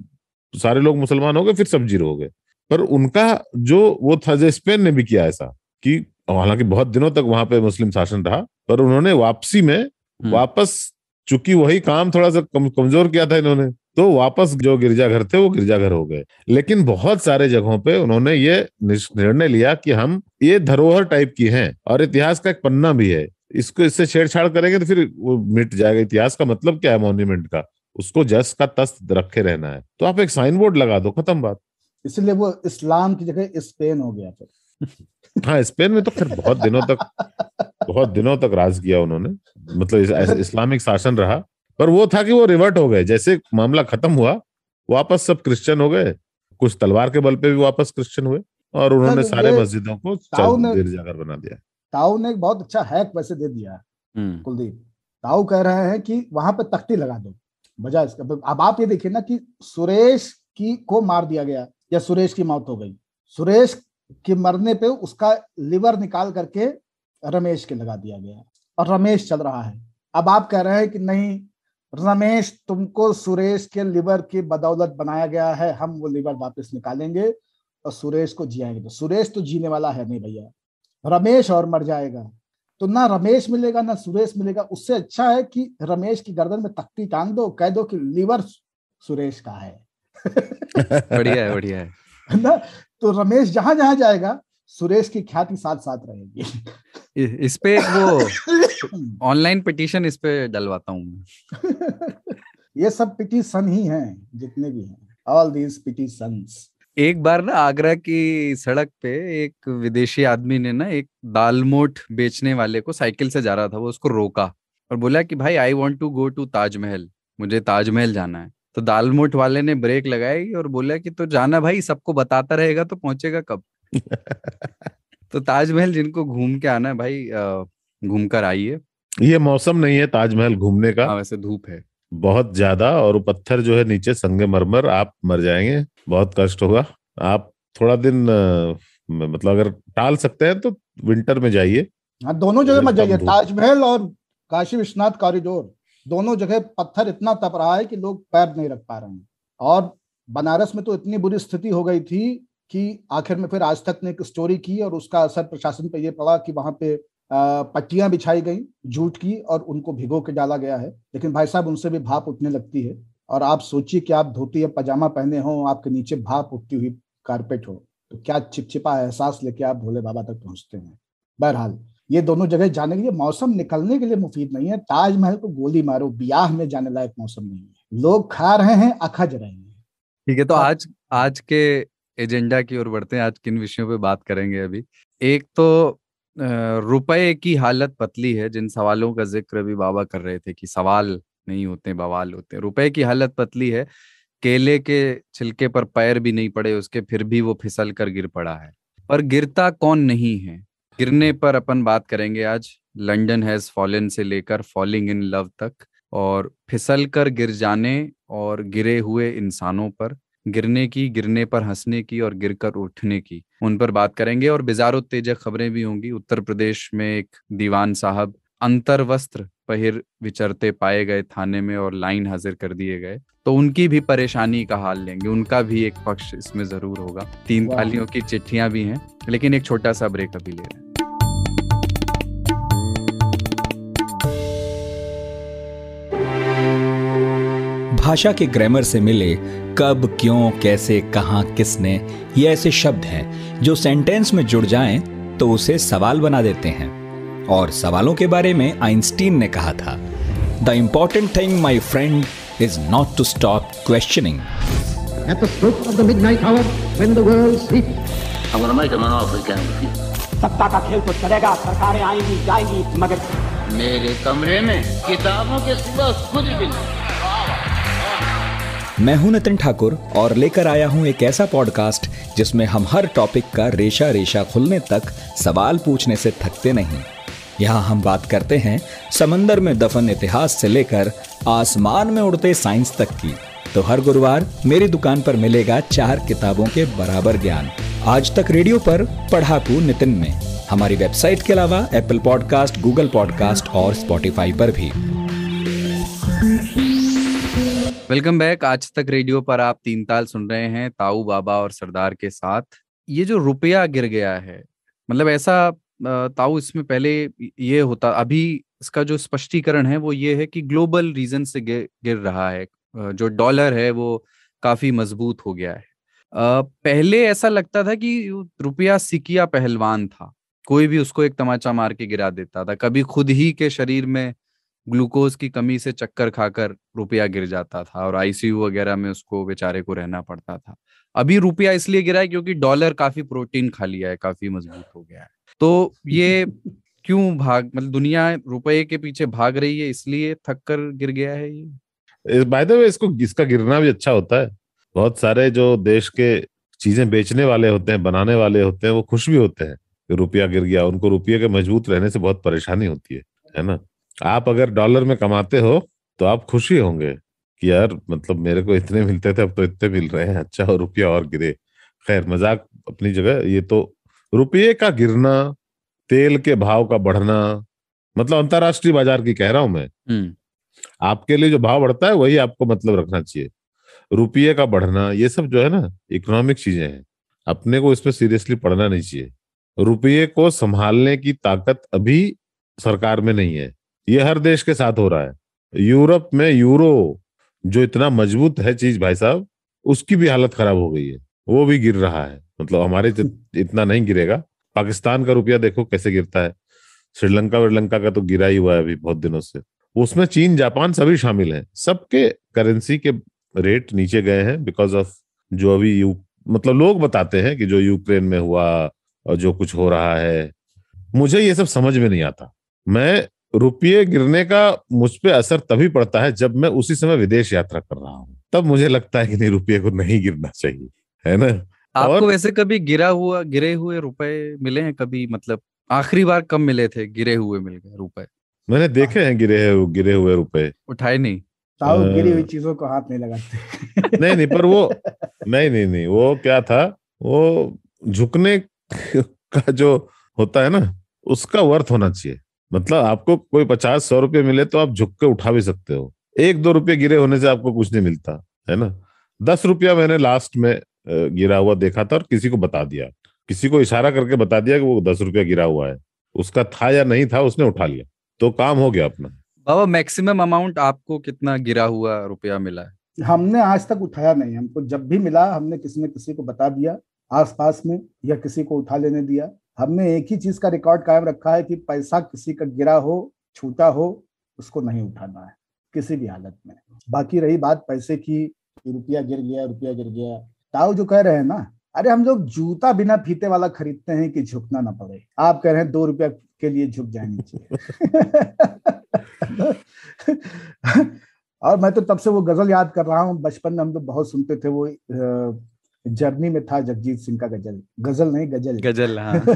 सारे लोग मुसलमान हो गए फिर सब ज़ीरो हो गए। पर उनका जो वो था जो स्पेन ने भी किया ऐसा कि हालाँकि बहुत दिनों तक वहाँ पे मुस्लिम शासन रहा पर उन्होंने वापसी में। वापस चूँकि वही काम थोड़ा सा कम, कमज़ोर किया था इन्होंने तो वापस जो गिरजाघर थे वो गिरजाघर हो गए। लेकिन बहुत सारे जगहों पे उन्होंने ये निर्णय लिया कि हम ये धरोहर टाइप की हैं और इतिहास का एक पन्ना भी है। इसको इससे छेड़छाड़ करेंगे तो फिर वो मिट जाएगा। इतिहास का मतलब क्या है मॉन्यूमेंट का? उसको जस का तस्त रखे रहना है। तो आप एक साइन बोर्ड लगा दो खत्म बात। इसलिए वो इस्लाम की जगह स्पेन हो गया फिर। हाँ स्पेन में तो फिर बहुत दिनों तक बहुत दिनों तक राज किया उन्होंने। मतलब इस्लामिक शासन रहा पर वो था कि वो रिवर्ट हो गए। जैसे मामला खत्म हुआ वापस सब क्रिश्चियन हो गए। कुछ तलवार के बल पे भी वापस क्रिश्चियन हुए और उन्होंने सारे मस्जिदों को गिरजाघर बना दिया। ताऊ ने एक बहुत अच्छा हैक वैसे दे दिया हम्म। कुलदीप। ताऊ कह रहे हैं कि वहाँ पे तख्ती लगा दो बजाय इसका। अब आप ये देखिए ना कि सुरेश की को मार दिया गया या सुरेश की मौत हो गई। सुरेश के मरने पे उसका लिवर निकाल करके रमेश के लगा दिया गया और रमेश चल रहा है। अब आप कह रहे हैं कि नहीं रमेश तुमको सुरेश के लिवर की बदौलत बनाया गया है। हम वो लिवर वापस निकालेंगे और सुरेश को जियाएँगे। तो सुरेश तो जीने वाला है नहीं भैया। रमेश और मर जाएगा। तो ना रमेश मिलेगा ना सुरेश मिलेगा। उससे अच्छा है कि रमेश की गर्दन में तख्ती टांग दो कह दो कि लीवर सुरेश का है। बढ़िया है बढ़िया है। ना तो रमेश जहाँ जहाँ जाएगा सुरेश की ख्याति साथ साथ रहेगी इस पे वो ऑनलाइन पिटीशन इस पे डलवाता हूँ ये सब पिटीशन ही हैं जितने भी हैं। ऑल दीज पिटीशंस एक बार ना आगरा की सड़क पे एक विदेशी आदमी ने ना एक दालमोट बेचने वाले को साइकिल से जा रहा था वो उसको रोका और बोला कि भाई I want to go to Taj Mahal मुझे ताजमहल जाना है। तो दालमोट वाले ने ब्रेक लगाई और बोला कि तो जाना भाई सबको बताता रहेगा तो पहुंचेगा कब? तो ताजमहल जिनको घूम के आना है भाई घूम कर आइए। ये मौसम नहीं है ताजमहल घूमने का। हाँ वैसे धूप है। बहुत ज़्यादा और पत्थर जो है नीचे संगे मरमर आप मर जाएँगे। बहुत कष्ट होगा। आप थोड़ा दिन मतलब अगर टाल सकते हैं तो विंटर में जाइए। हाँ दोनों जगह मत जाइए। ताजमहल और काशी विश्वनाथ कॉरिडोर दोनों जगह पत्थर इतना तप रहा है कि लोग पैर नहीं रख पा रहे हैं। और बनारस में तो इतनी बुरी स्थिति हो गई थी कि आखिर में फिर आज तक ने एक स्टोरी की और उसका असर प्रशासन पर यह पड़ा कि वहाँ पे पट्टियाँ बिछाई गई जूट की और उनको भिगो के डाला गया है। लेकिन भाई साहब उनसे भी भाप उठने लगती है। और आप सोचिए कि आप धोती या पजामा पहने हो आपके नीचे भाप उठती हुई कारपेट हो तो क्या चिपचिपा एहसास लेके आप भोले बाबा तक पहुँचते हैं? बहरहाल ये दोनों जगह जाने के लिए मौसम निकलने के लिए मुफीद नहीं है। ताजमहल को गोली मारो ब्याह में जाने लायक मौसम नहीं है। लोग खा रहे हैं अखज रहे हैं ठीक है तो आज आज के एजेंडा की ओर बढ़ते हैं। आज किन विषयों पे बात करेंगे अभी? एक तो रुपए की हालत पतली है, जिन सवालों का ज़िक्र अभी बाबा कर रहे थे कि सवाल नहीं होते, बवाल होते रुपए की हालत पतली है, केले के छिलके पर पैर भी नहीं पड़े, उसके फिर भी वो फिसल कर गिर पड़ा है। पर गिरता कौन नहीं है? गिरने पर अपन बात करेंगे आज लंडन हैज़ फॉलन से लेकर फॉलिंग इन लव तक, और फिसल कर गिर जाने और गिरे हुए इंसानों पर। गिरने की गिरने पर हंसने की और गिरकर उठने की। उन पर बात करेंगे और बिजारो तेजक खबरें भी होंगी। उत्तर प्रदेश में एक दीवान साहब अंतर वस्त्र पहिर विचरते पाए गए थाने में और लाइन हाजिर कर दिए गए। तो उनकी भी परेशानी का हाल लेंगे। उनका भी एक पक्ष इसमें ज़रूर होगा। तीन तालियों की चिट्ठियाँ भी हैं लेकिन एक छोटा सा ब्रेक अभी ले रहे हैं। भाषा के ग्रामर से मिले कब क्यों कैसे कहा किसने ये ऐसे शब्द हैं जो सेंटेंस में जुड़ जाएँ तो उसे सवाल बना देते हैं। और सवालों के बारे में आइंस्टीन ने कहा था the important thing my friend is not to stop questioning At the stroke of the midnight hour, when the world sleeps, I'm gonna make him an offer again. सत्ता का खेल तो चलेगा सरकारें आएँगी जाएँगी मगर मेरे कमरे में किताबों के सिवा कुछ भी नहीं। मैं हूँ नितिन ठाकुर और लेकर आया हूँ एक ऐसा पॉडकास्ट जिसमें हम हर टॉपिक का रेशा रेशा खुलने तक सवाल पूछने से थकते नहीं। यहाँ हम बात करते हैं समंदर में दफन इतिहास से लेकर आसमान में उड़ते साइंस तक की। तो हर गुरुवार मेरी दुकान पर मिलेगा चार किताबों के बराबर ज्ञान। आज तक रेडियो पर पढ़ाकू नितिन में हमारी वेबसाइट के अलावा एप्पल पॉडकास्ट गूगल पॉडकास्ट और स्पॉटिफाई पर भी। Welcome back. Aaj Tak radio पर आप तीन ताल सुन रहे हैं ताऊ बाबा और सरदार के साथ। ये जो रुपया गिर गया है मतलब ऐसा ताऊ इसमें पहले ये होता अभी इसका जो स्पष्टीकरण है वो ये है कि ग्लोबल रीजन से गिर, रहा है। जो डॉलर है वो काफ़ी मज़बूत हो गया है। पहले ऐसा लगता था कि रुपया सिकिया पहलवान था। कोई भी उसको एक तमाचा मार के गिरा देता था। कभी खुद ही के शरीर में ग्लूकोज की कमी से चक्कर खाकर रुपया गिर जाता था और आईसीयू वगैरह में उसको बेचारे को रहना पड़ता था। अभी रुपया इसलिए गिरा है क्योंकि डॉलर काफ़ी प्रोटीन खा लिया है, काफ़ी मज़बूत हो गया है। तो ये क्यों भाग मतलब दुनिया रुपये के पीछे भाग रही है इसलिए थक कर गिर गया है ये? बाय द वे इसको, इसका गिरना भी अच्छा होता है। बहुत सारे जो देश के चीज़ें बेचने वाले होते हैं, बनाने वाले होते हैं, वो खुश भी होते हैं रुपया गिर गया। उनको रुपये के मज़बूत रहने से बहुत परेशानी होती है है ना? आप अगर डॉलर में कमाते हो तो आप खुशी होंगे कि यार मतलब मेरे को इतने मिलते थे अब तो इतने मिल रहे हैं अच्छा और रुपया और गिरे। खैर मज़ाक अपनी जगह ये तो रुपये का गिरना तेल के भाव का बढ़ना मतलब अंतरराष्ट्रीय बाज़ार की कह रहा हूँ मैं। हम्म। आपके लिए जो भाव बढ़ता है वही आपको मतलब रखना चाहिए। रुपये का बढ़ना ये सब जो है ना इकोनॉमिक चीज़ें हैं। अपने को इसमें सीरियसली पढ़ना नहीं चाहिए। रुपये को संभालने की ताकत अभी सरकार में नहीं है। ये हर देश के साथ हो रहा है। यूरोप में यूरो जो इतना मज़बूत है चीज़ भाई साहब, उसकी भी हालत खराब हो गई है। वो भी गिर रहा है। मतलब हमारे इतना नहीं गिरेगा। पाकिस्तान का रुपया देखो कैसे गिरता है। श्रीलंका श्रीलंका का तो गिरा ही हुआ है अभी बहुत दिनों से। उसमें चीन, जापान सभी शामिल हैं। सबके करेंसी के रेट नीचे गए हैं बिकॉज़ ऑफ़ जो अभी यू मतलब लोग बताते हैं कि जो यूक्रेन में हुआ और जो कुछ हो रहा है। मुझे ये सब समझ में नहीं आता। मैं रुपये गिरने का मुझ पर असर तभी पड़ता है जब मैं उसी समय विदेश यात्रा कर रहा हूँ। तब मुझे लगता है कि नहीं रुपये को नहीं गिरना चाहिए है ना? आपको और... वैसे कभी गिरा हुआ गिरे हुए रुपए मिले हैं कभी? मतलब आखिरी बार कब मिले थे गिरे हुए मिल गए रुपए मैंने देखे हैं गिरे हुए गिरे हुए रुपए उठाए नहीं। ताऊ गिरी हुई चीज़ों को हाथ नहीं लगाते। नहीं नहीं पर वो नहीं नहीं नहीं वो क्या था? वो झुकने का जो होता है ना उसका वर्थ होना चाहिए। मतलब आपको कोई पचास सौ रुपये मिले तो आप झुक के उठा भी सकते हो। एक दो रुपये गिरे होने से आपको कुछ नहीं मिलता है ना? दस रुपया मैंने लास्ट में गिरा हुआ देखा था और किसी को बता दिया। किसी को इशारा करके बता दिया कि वो दस रुपया गिरा हुआ है। उसका था या नहीं था उसने उठा लिया। तो काम हो गया अपना। बाबा मैक्सिमम अमाउंट आपको कितना गिरा हुआ रुपया मिला है? हमने आज तक उठाया नहीं। हमको जब भी मिला हमने किसी ने किसी को बता दिया आसपास में या किसी को उठा लेने दिया। हमने एक ही चीज़ का रिकॉर्ड कायम रखा है कि पैसा किसी का गिरा हो, छूटा हो, उसको नहीं उठाना है, किसी भी हालत में। बाकी रही बात पैसे की रुपया गिर गया, रुपया गिर गया। ताऊ जो कह रहे हैं ना, अरे हम लोग जूता बिना फीते वाला खरीदते हैं कि झुकना ना पड़े। आप कह रहे हैं दो रुपया के लिए झुक जाए नीचे। और मैं तो तब से वो गज़ल याद कर रहा हूँ, बचपन में हम लोग बहुत सुनते थे वो जर्नी में था जगजीत सिंह का गज़ल। गज़ल नहीं गज़ल। गज़ल हाँ।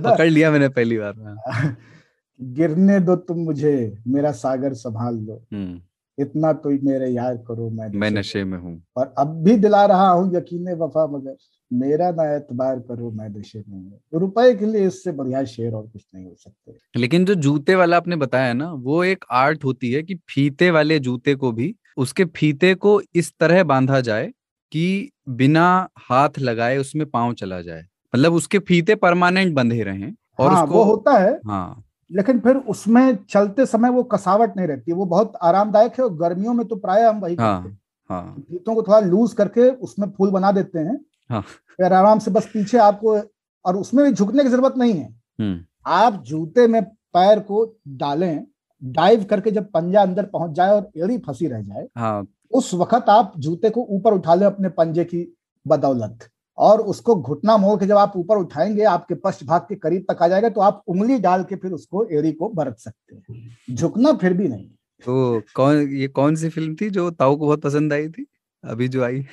पकड़ लिया मैंने पहली बार हाँ। गिरने दो तुम मुझे मेरा सागर संभाल लो। हम्म। इतना तो मेरे यार करो मैं मैं नशे में हूँ। और अब भी दिला रहा हूँ यकीन वफा मगर मेरा ना एतबार करो मैं नशे में हूँ। रुपए के लिए इससे बढ़िया शेर और कुछ नहीं हो सकते। लेकिन जो जूते वाला आपने बताया ना वो एक आर्ट होती है कि फीते वाले जूते को भी उसके फीते को इस तरह बांधा जाए कि बिना हाथ लगाए उसमें पाँव चला जाए मतलब उसके फीते परमानेंट बंधे रहे और हाँ, उसको वो होता है हाँ लेकिन फिर उसमें चलते समय वो कसावट नहीं रहती वो बहुत आरामदायक है और गर्मियों में तो प्राय हम वही हाँ, करते हाँ. फीतों को थोड़ा लूज करके उसमें फूल बना देते हैं हाँ. फिर आराम से बस पीछे आपको और उसमें भी झुकने की ज़रूरत नहीं है हम्म। आप जूते में पैर को डालें डाइव करके जब पंजा अंदर पहुँच जाए और एड़ी फंसी रह जाए हाँ. उस वक्त आप जूते को ऊपर उठा ले अपने पंजे की बदौलत। और उसको घुटना मोड़ के जब आप ऊपर उठाएँगे आपके पश्च भाग के करीब तक आ जाएगा तो आप उंगली डाल के फिर उसको एड़ी को बरत सकते हैं। झुकना फिर भी नहीं। तो कौन ये कौन सी फ़िल्म थी जो ताऊ को बहुत पसंद आई थी? अभी जो आई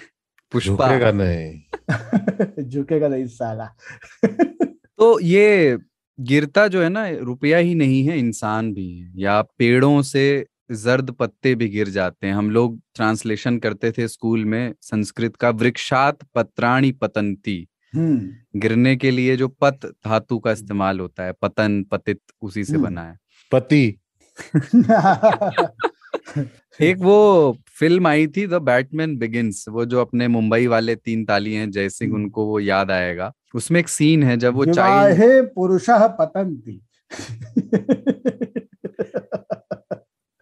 पुष्पा। झुकेगा नहीं। झुकेगा नहीं साला। तो ये गिरता जो है ना रुपया ही नहीं है इंसान भी है। या पेड़ों से जर्द पत्ते भी गिर जाते हैं। हम लोग ट्रांसलेशन करते थे स्कूल में संस्कृत का वृक्षात पत्राणी पतंती। हम्म। गिरने के लिए जो पत धातु का इस्तेमाल होता है पतन पतित उसी से हम्म। बना है। पति। एक वो फ़िल्म आई थी द बैटमैन बिगिंस वो जो अपने मुंबई वाले तीन ताली हैं जय सिंह हम्म। उनको वो याद आएगा। उसमें एक सीन है जब वो चाइल्ड पुरुष पतंती।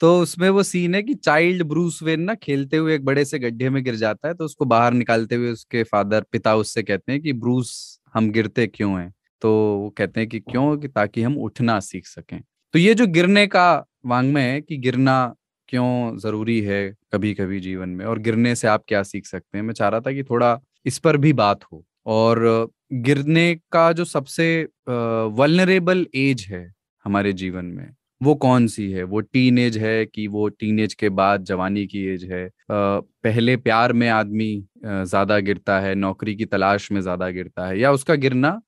तो उसमें वो सीन है कि चाइल्ड ब्रूस वेन ना खेलते हुए एक बड़े से गड्ढे में गिर जाता है तो उसको बाहर निकालते हुए उसके फादर पिता उससे कहते हैं कि ब्रूस हम गिरते क्यों हैं? तो वो कहते हैं कि, क्यों? कि ताकि हम उठना सीख सकें। तो ये जो गिरने का वांग्मय है कि गिरना क्यों ज़रूरी है कभी कभी जीवन में, और गिरने से आप क्या सीख सकते हैं? मैं चाह रहा था कि थोड़ा इस पर भी बात हो, और गिरने का जो सबसे वलनरेबल एज है हमारे जीवन में वो कौन सी है? वो टीन एज है कि वो टीन एज के बाद जवानी की एज है? पहले प्यार में आदमी ज़्यादा गिरता है नौकरी की तलाश में ज़्यादा गिरता है या उसका गिरना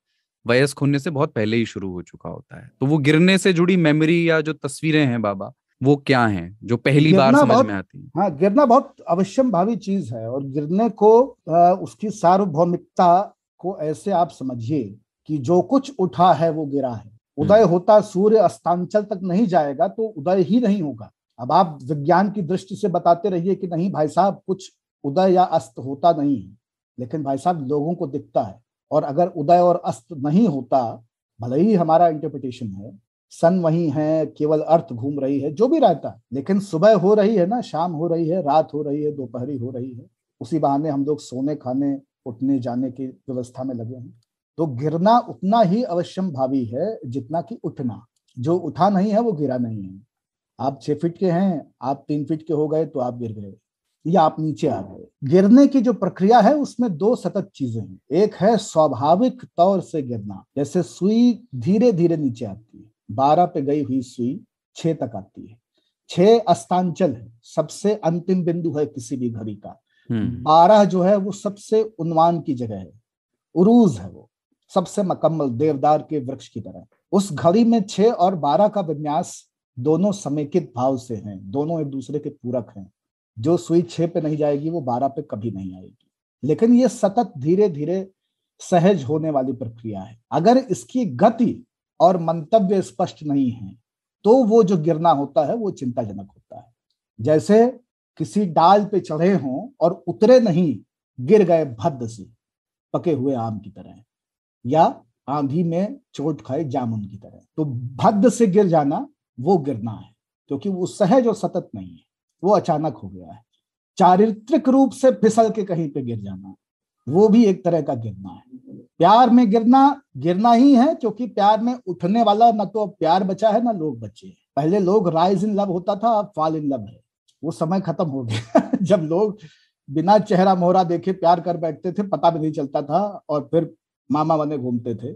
वयस्क होने से बहुत पहले ही शुरू हो चुका होता है। तो वो गिरने से जुड़ी मेमोरी या जो तस्वीरें हैं बाबा वो क्या हैं? जो पहली बार समझ में आती है। हाँ गिरना बहुत अवश्यम भावी चीज़ है और गिरने को आ, उसकी सार्वभौमिकता को ऐसे आप समझिए कि जो कुछ उठा है वो गिरा है। उदय हम्म। होता सूर्य अस्तांचल तक नहीं जाएगा तो उदय ही नहीं होगा। अब आप विज्ञान की दृष्टि से बताते रहिए कि नहीं, भाई साहब, कुछ उदय या अस्त होता नहीं है, लेकिन भाई साहब, लोगों को दिखता है। और अगर उदय और अस्त नहीं होता, भले ही हमारा इंटरप्रिटेशन है, सन वही है, केवल अर्थ घूम रही है, जो भी रहता है लेकिन सुबह हो रही है ना, शाम हो रही है, रात हो रही है, दोपहरी हो रही है, उसी बहाने हम लोग सोने खाने, उठने जाने की व्यवस्था में लगे हैं। तो गिरना उतना ही अवश्यम भावी है जितना कि उठना। जो उठा नहीं है वो गिरा नहीं है। आप छह फीट के हैं आप तीन फीट के हो गए तो आप गिर गए। या आप नीचे आ गए। गिरने की जो प्रक्रिया है उसमें दो सतत चीज़ें हैं। एक है स्वाभाविक तौर से गिरना। जैसे सुई धीरे धीरे नीचे आती है। बारह पे गई हुई सुई छह तक आती है। छह अस्तांचल है। सबसे अंतिम बिंदु है किसी भी घड़ी का। हम्म। बारह जो है वो सबसे उन्वान की जगह है। उरूज है वो। सबसे मकम्मल देवदार के वृक्ष की तरह। उस घड़ी में छह और बारह का विन्यास दोनों समेकित भाव से हैं। दोनों एक दूसरे के पूरक हैं। जो सुई छह पे नहीं जाएगी, वो बारह पे कभी नहीं आएगी। लेकिन ये सतत धीरे धीरे सहज होने वाली प्रक्रिया है। अगर इसकी गति और मंतव्य स्पष्ट नहीं है तो वो जो गिरना होता है, वो चिंताजनक होता है। जैसे किसी डाल पे चढ़े हों और उतरे नहीं, गिर गए भद्द से, पके हुए आम की तरह। या आंधी में चोट खाए जामुन की तरह। तो भद्द से गिर जाना, वो गिरना है, क्योंकि वो सहज और सतत नहीं है, वो अचानक हो गया है। चारित्रिक रूप से फिसल के कहीं पे गिर जाना, वो भी एक तरह का गिरना है। प्यार में गिरना गिरना ही है, क्योंकि प्यार में उठने वाला ना तो प्यार बचा है, ना लोग बचे हैं। पहले लोग राइज इन लव होता था, अब फॉल इन लव है। वो समय खत्म हो गया जब लोग बिना चेहरा मोहरा देखे प्यार कर बैठते थे, पता भी नहीं चलता था, और फिर मामा बने घूमते थे।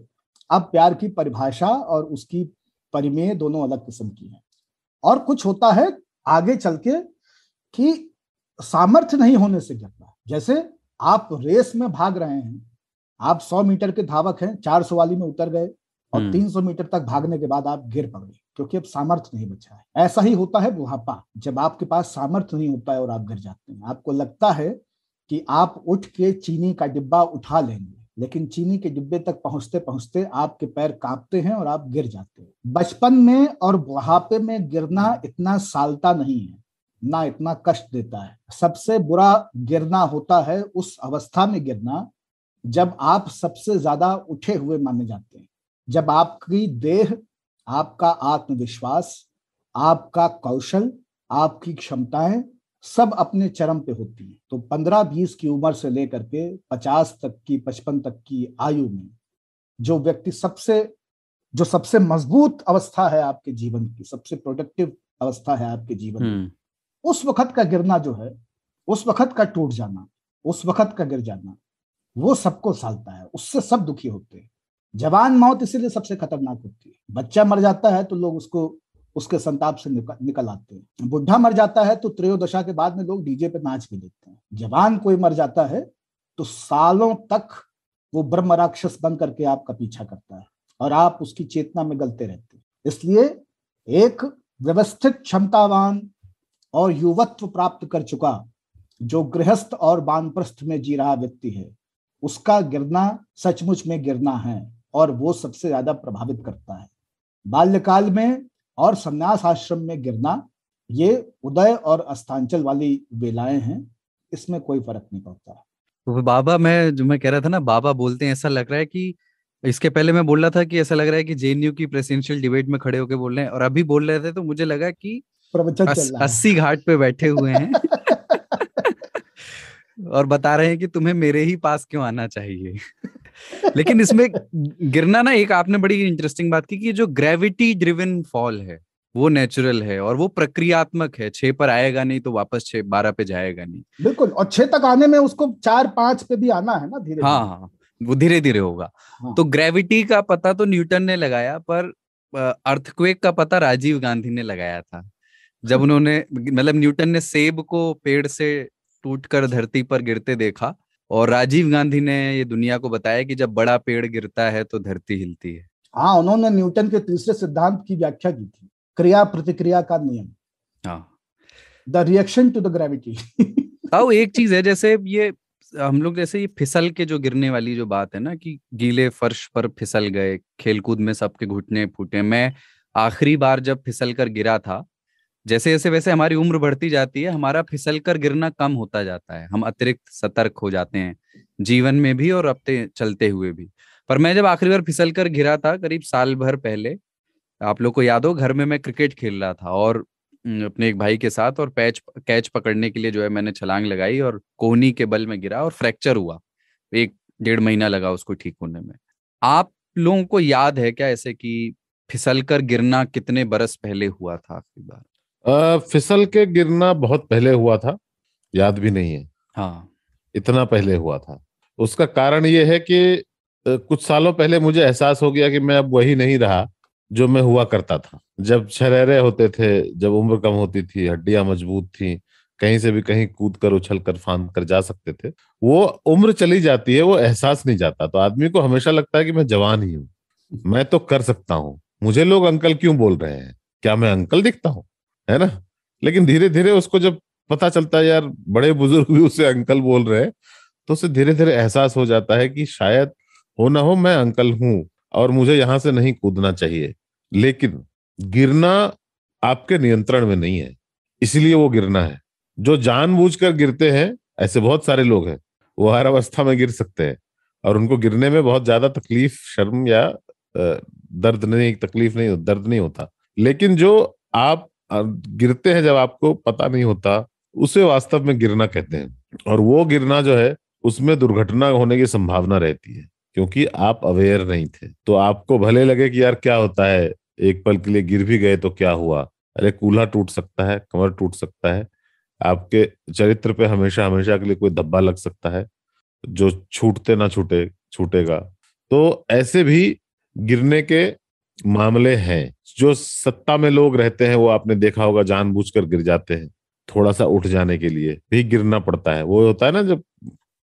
अब प्यार की परिभाषा और उसकी परिमेय दोनों अलग किस्म की है। और कुछ होता है आगे चल के कि सामर्थ्य नहीं होने से गिरना जैसे आप रेस में भाग रहे हैं आप सौ मीटर के धावक हैं चार सौ वाली में उतर गए और हम्म। तीन सौ मीटर तक भागने के बाद आप गिर पड़ गए क्योंकि अब सामर्थ्य नहीं बचा है। ऐसा ही होता है बुढ़ापा जब आपके पास सामर्थ्य नहीं होता है और आप गिर जाते हैं। आपको लगता है कि आप उठ के चीनी का डिब्बा उठा लेंगे लेकिन चीनी के डिब्बे तक पहुँचते पहुँचते आपके पैर कांपते हैं और आप गिर जाते हैं। बचपन में और बुढ़ापे में गिरना इतना सालता नहीं है, ना इतना कष्ट देता है। सबसे बुरा गिरना होता है उस अवस्था में गिरना जब आप सबसे ज़्यादा उठे हुए माने जाते हैं। जब आपकी देह, आपका आत्मविश्वास, आपका कौशल, आपकी क्षमताएँ सब अपने चरम पे होती हैं। तो पंद्रह बीस की उम्र से लेकर के पचास तक की पचपन तक की आयु में जो व्यक्ति सबसे जो सबसे मज़बूत अवस्था है आपके जीवन की सबसे प्रोडक्टिव अवस्था है आपके जीवन में हम्म। उस वक्त का गिरना जो है उस वक्त का टूट जाना उस वक्त का गिर जाना वो सबको सालता है उससे सब दुखी होते हैं। जवान मौत इसीलिए सबसे खतरनाक होती है। बच्चा मर जाता है तो लोग उसको उसके संताप से निकल, आते हैं। बुढ़ा मर जाता है तो त्रयोदशा के बाद में लोग डीजे पे नाच भी देखते हैं। जवान कोई मर जाता है तो सालों तक वो ब्रह्म राक्षस बन करके आपका पीछा करता है और आप उसकी चेतना में गलते रहते हैं। इसलिए एक व्यवस्थित क्षमतावान और युवत्व प्राप्त कर चुका जो गृहस्थ और बानप्रस्थ में जी रहा व्यक्ति है उसका गिरना सचमुच में गिरना है और वो सबसे ज़्यादा प्रभावित करता है। बाल्यकाल में और संन्यास आश्रम में गिरना ये उदय और अस्तांचल वाली वेलाएँ हैं इसमें कोई फ़र्क नहीं पड़ता। तो बाबा मैं जो मैं कह रहा था ना बाबा बोलते हैं ऐसा लग रहा है कि इसके पहले मैं बोल रहा था कि ऐसा लग रहा है कि जेएनयू की प्रेसिडेंशियल डिबेट में खड़े होकर बोल रहे हैं और अभी बोल रहे थे तो मुझे लगा कि अस्सी घाट पे बैठे हुए हैं। और बता रहे हैं कि तुम्हें मेरे ही पास क्यों आना चाहिए? लेकिन इसमें गिरना ना एक आपने बड़ी इंटरेस्टिंग बात की कि जो ग्रेविटी ड्रिवन फॉल है वो नेचुरल है और वो प्रक्रियात्मक है। छह पर आएगा नहीं तो वापस छह बारह पे जाएगा नहीं। बिल्कुल और छह तक आने में उसको चार पाँच पे भी आना है ना धीरे हाँ हाँ वो धीरे धीरे होगा। हाँ। तो ग्रेविटी का पता तो न्यूटन ने लगाया पर अर्थक्वेक का पता राजीव गांधी ने लगाया था। जब उन्होंने मतलब न्यूटन ने सेब को पेड़ से टूटकर धरती पर गिरते देखा और राजीव गांधी ने ये दुनिया को बताया कि जब बड़ा पेड़ गिरता है तो धरती हिलती है। हाँ उन्होंने न्यूटन के तीसरे सिद्धांत की व्याख्या की थी क्रिया प्रतिक्रिया का नियम। हाँ। The reaction to the gravity आओ एक चीज़ है जैसे ये हम लोग जैसे ये फिसल के जो गिरने वाली जो बात है ना कि गीले फर्श पर फिसल गए खेलकूद में सबके घुटने फूटे मैं आखिरी बार जब फिसल कर गिरा था जैसे जैसे वैसे हमारी उम्र बढ़ती जाती है, हमारा फिसल कर गिरना कम होता जाता है। हम अतिरिक्त सतर्क हो जाते हैं, जीवन में भी और अपने चलते हुए भी। पर मैं जब आखिरी बार फिसल कर गिरा था, करीब साल भर पहले, आप लोग को याद हो, घर में मैं क्रिकेट खेल रहा था और अपने एक भाई के साथ और पैच, कैच पकड़ने के लिए जो है मैंने छलांग लगाई और कोहनी के बल में गिरा और फ्रैक्चर हुआ। एक डेढ़ महीना लगा उसको ठीक होने में। आप लोगों को याद है क्या ऐसे कि फिसल कर गिरना कितने बरस पहले हुआ था आखिरी बार? फिसल के गिरना बहुत पहले हुआ था याद भी नहीं है। हाँ। इतना पहले हुआ था। उसका कारण ये है कि कुछ सालों पहले मुझे एहसास हो गया कि मैं अब वही नहीं रहा जो मैं हुआ करता था। जब छरेरे होते थे जब उम्र कम होती थी हड्डियाँ मज़बूत थी कहीं से भी कहीं कूद कर उछल कर फांद कर जा सकते थे वो उम्र चली जाती है वो एहसास नहीं जाता। तो आदमी को हमेशा लगता है कि मैं जवान ही हूँ। मैं तो कर सकता हूँ। मुझे लोग अंकल क्यों बोल रहे हैं? क्या मैं अंकल दिखता हूँ? है ना? लेकिन धीरे धीरे उसको जब पता चलता है, यार, बड़े बुज़ुर्ग भी उसे अंकल बोल रहे हैं तो उसे धीरे धीरे एहसास हो जाता है कि शायद हो ना हो, मैं अंकल हूँ और मुझे यहाँ से नहीं कूदना चाहिए। लेकिन गिरना आपके नियंत्रण में नहीं है, इसलिए वो गिरना है। जो जानबूझकर गिरते हैं, ऐसे बहुत सारे लोग हैं, वो हर अवस्था में गिर सकते हैं और उनको गिरने में बहुत ज़्यादा तकलीफ़, शर्म या दर्द नहीं, तकलीफ़ नहीं, दर्द नहीं होता। लेकिन जो आप गिरते हैं जब आपको पता नहीं होता, उसे वास्तव में गिरना कहते हैं। और वो गिरना जो है, उसमें दुर्घटना होने की संभावना रहती है, क्योंकि आप अवेयर नहीं थे। तो आपको भले लगे कि यार क्या होता है, एक पल के लिए गिर भी गए तो क्या हुआ? अरे, कूल्हा टूट सकता है, कमर टूट सकता है। आपके चरित्र पे हमेशा हमेशा के लिए कोई धब्बा लग सकता है, जो छूटते ना छूटे, छूटेगा। तो ऐसे भी गिरने के मामले हैं। जो सत्ता में लोग रहते हैं, वो आपने देखा होगा, जानबूझकर गिर जाते हैं थोड़ा सा उठ जाने के लिए भी गिरना पड़ता है। वो होता है ना, जब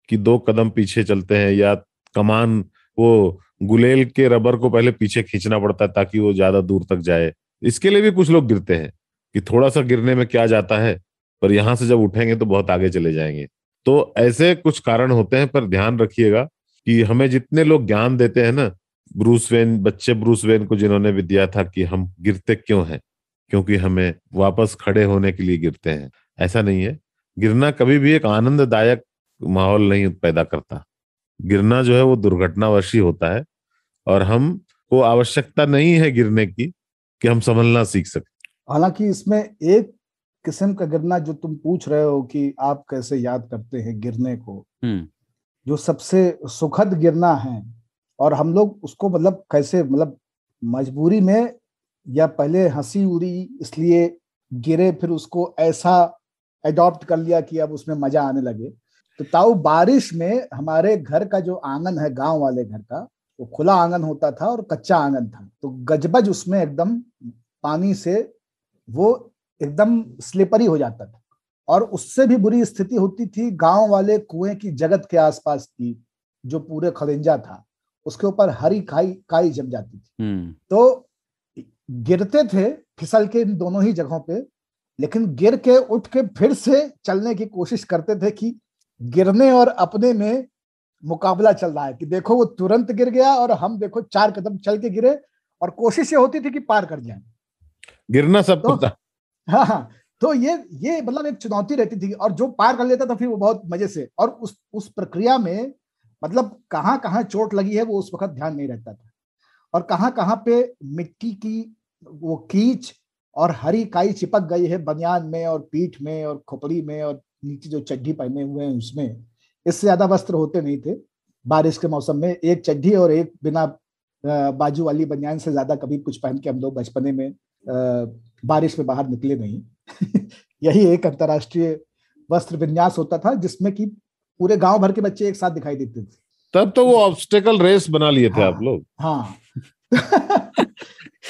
कि दो कदम पीछे चलते हैं, या कमान, वो गुलेल के रबर को पहले पीछे खींचना पड़ता है, ताकि वो ज़्यादा दूर तक जाए। इसके लिए भी कुछ लोग गिरते हैं, कि थोड़ा सा गिरने में क्या जाता है, पर यहाँ से जब उठेंगे तो बहुत आगे चले जाएँगे। तो ऐसे कुछ कारण होते हैं, पर ध्यान रखिएगा, कि हमें जितने लोग ज्ञान देते हैं ना ब्रूस वेन बच्चे ब्रूस वेन को जिन्होंने भी दिया था कि हम गिरते क्यों हैं? क्योंकि हमें वापस खड़े होने के लिए गिरते हैं। ऐसा नहीं है। गिरना कभी भी एक आनंददायक माहौल नहीं पैदा करता। गिरना जो है वो दुर्घटनावशी होता है और हम को आवश्यकता नहीं है गिरने की कि हम संभलना सीख सके। हालाँकि इसमें एक किस्म का गिरना जो तुम पूछ रहे हो कि आप कैसे याद करते हैं गिरने को हम्म। जो सबसे सुखद गिरना है और हम लोग उसको मतलब कैसे मतलब मजबूरी में या पहले हँसी उड़ी, इसलिए गिरे, फिर उसको ऐसा एडॉप्ट कर लिया कि अब उसमें मज़ा आने लगे। तो ताऊ बारिश में हमारे घर का जो आँगन है, गाँव वाले घर का, वो खुला आँगन होता था और कच्चा आँगन था। तो गजबज उसमें एकदम पानी से वो एकदम स्लिपरी हो जाता था। और उससे भी बुरी स्थिति होती थी, गाँव वाले कुएँ की जगत के आसपास की जो पूरे खलिंजा था। उसके ऊपर हरी खाई काई जम जाती थी। हम्म। तो गिरते थे फिसल के इन दोनों ही जगहों पे लेकिन गिर के उठ के फिर से चलने की कोशिश करते थे कि गिरने और अपने में मुकाबला चल रहा है कि देखो वो तुरंत गिर गया और हम देखो चार कदम चल के गिरे और कोशिश ये होती थी कि पार कर जाए। गिरना सब तो, था। हाँ हाँ। तो ये ये मतलब एक चुनौती रहती थी और जो पार कर लेता था फिर वो बहुत मज़े से और उस उस प्रक्रिया में मतलब कहाँ कहाँ चोट लगी है वो उस वक्त ध्यान नहीं रहता था। और कहाँ कहाँ पे मिट्टी की वो कीच और हरी काई चिपक गई है बनियान में और पीठ में और खोपड़ी में और नीचे जो चड्ढी पहने हुए हैं उसमें, इससे ज़्यादा वस्त्र होते नहीं थे। बारिश के मौसम में एक चड्ढी और एक बिना बाजू वाली बनियान से ज़्यादा कभी कुछ पहन के हम लोग बचपने में बारिश में बाहर निकले नहीं। यही एक अंतरराष्ट्रीय वस्त्र विन्यास होता था जिसमें कि पूरे गाँव भर के बच्चे एक साथ दिखाई देते थे। तब तो वो ऑब्स्टेकल रेस बना लिए थे हाँ, आप लोग। हाँ।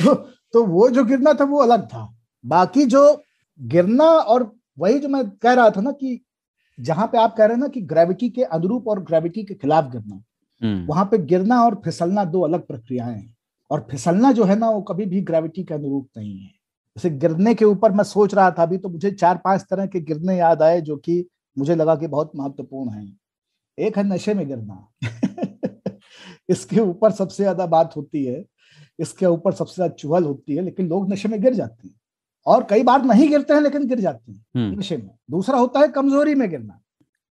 तो, तो वो जो गिरना था वो अलग था। बाकी जो गिरना और वही जो मैं कह रहा था ना कि जहाँ पे आप कह रहे हैं ना कि ग्रेविटी के अनुरूप और ग्रेविटी के खिलाफ गिरना हम्म। वहाँ पे गिरना और फिसलना दो अलग प्रक्रियाएँ हैं। और फिसलना जो है ना वो कभी भी ग्रेविटी के अनुरूप नहीं है। जैसे गिरने के ऊपर मैं सोच रहा था अभी तो मुझे चार पाँच तरह के गिरने याद आए जो कि मुझे लगा कि बहुत महत्वपूर्ण है। एक है नशे में गिरना। इसके ऊपर सबसे ज़्यादा बात होती है इसके ऊपर सबसे ज़्यादा चुहल होती है लेकिन लोग नशे में गिर जाते हैं। और कई बार नहीं गिरते हैं लेकिन गिर जाते हैं हम्म। नशे में। दूसरा होता है कमज़ोरी में गिरना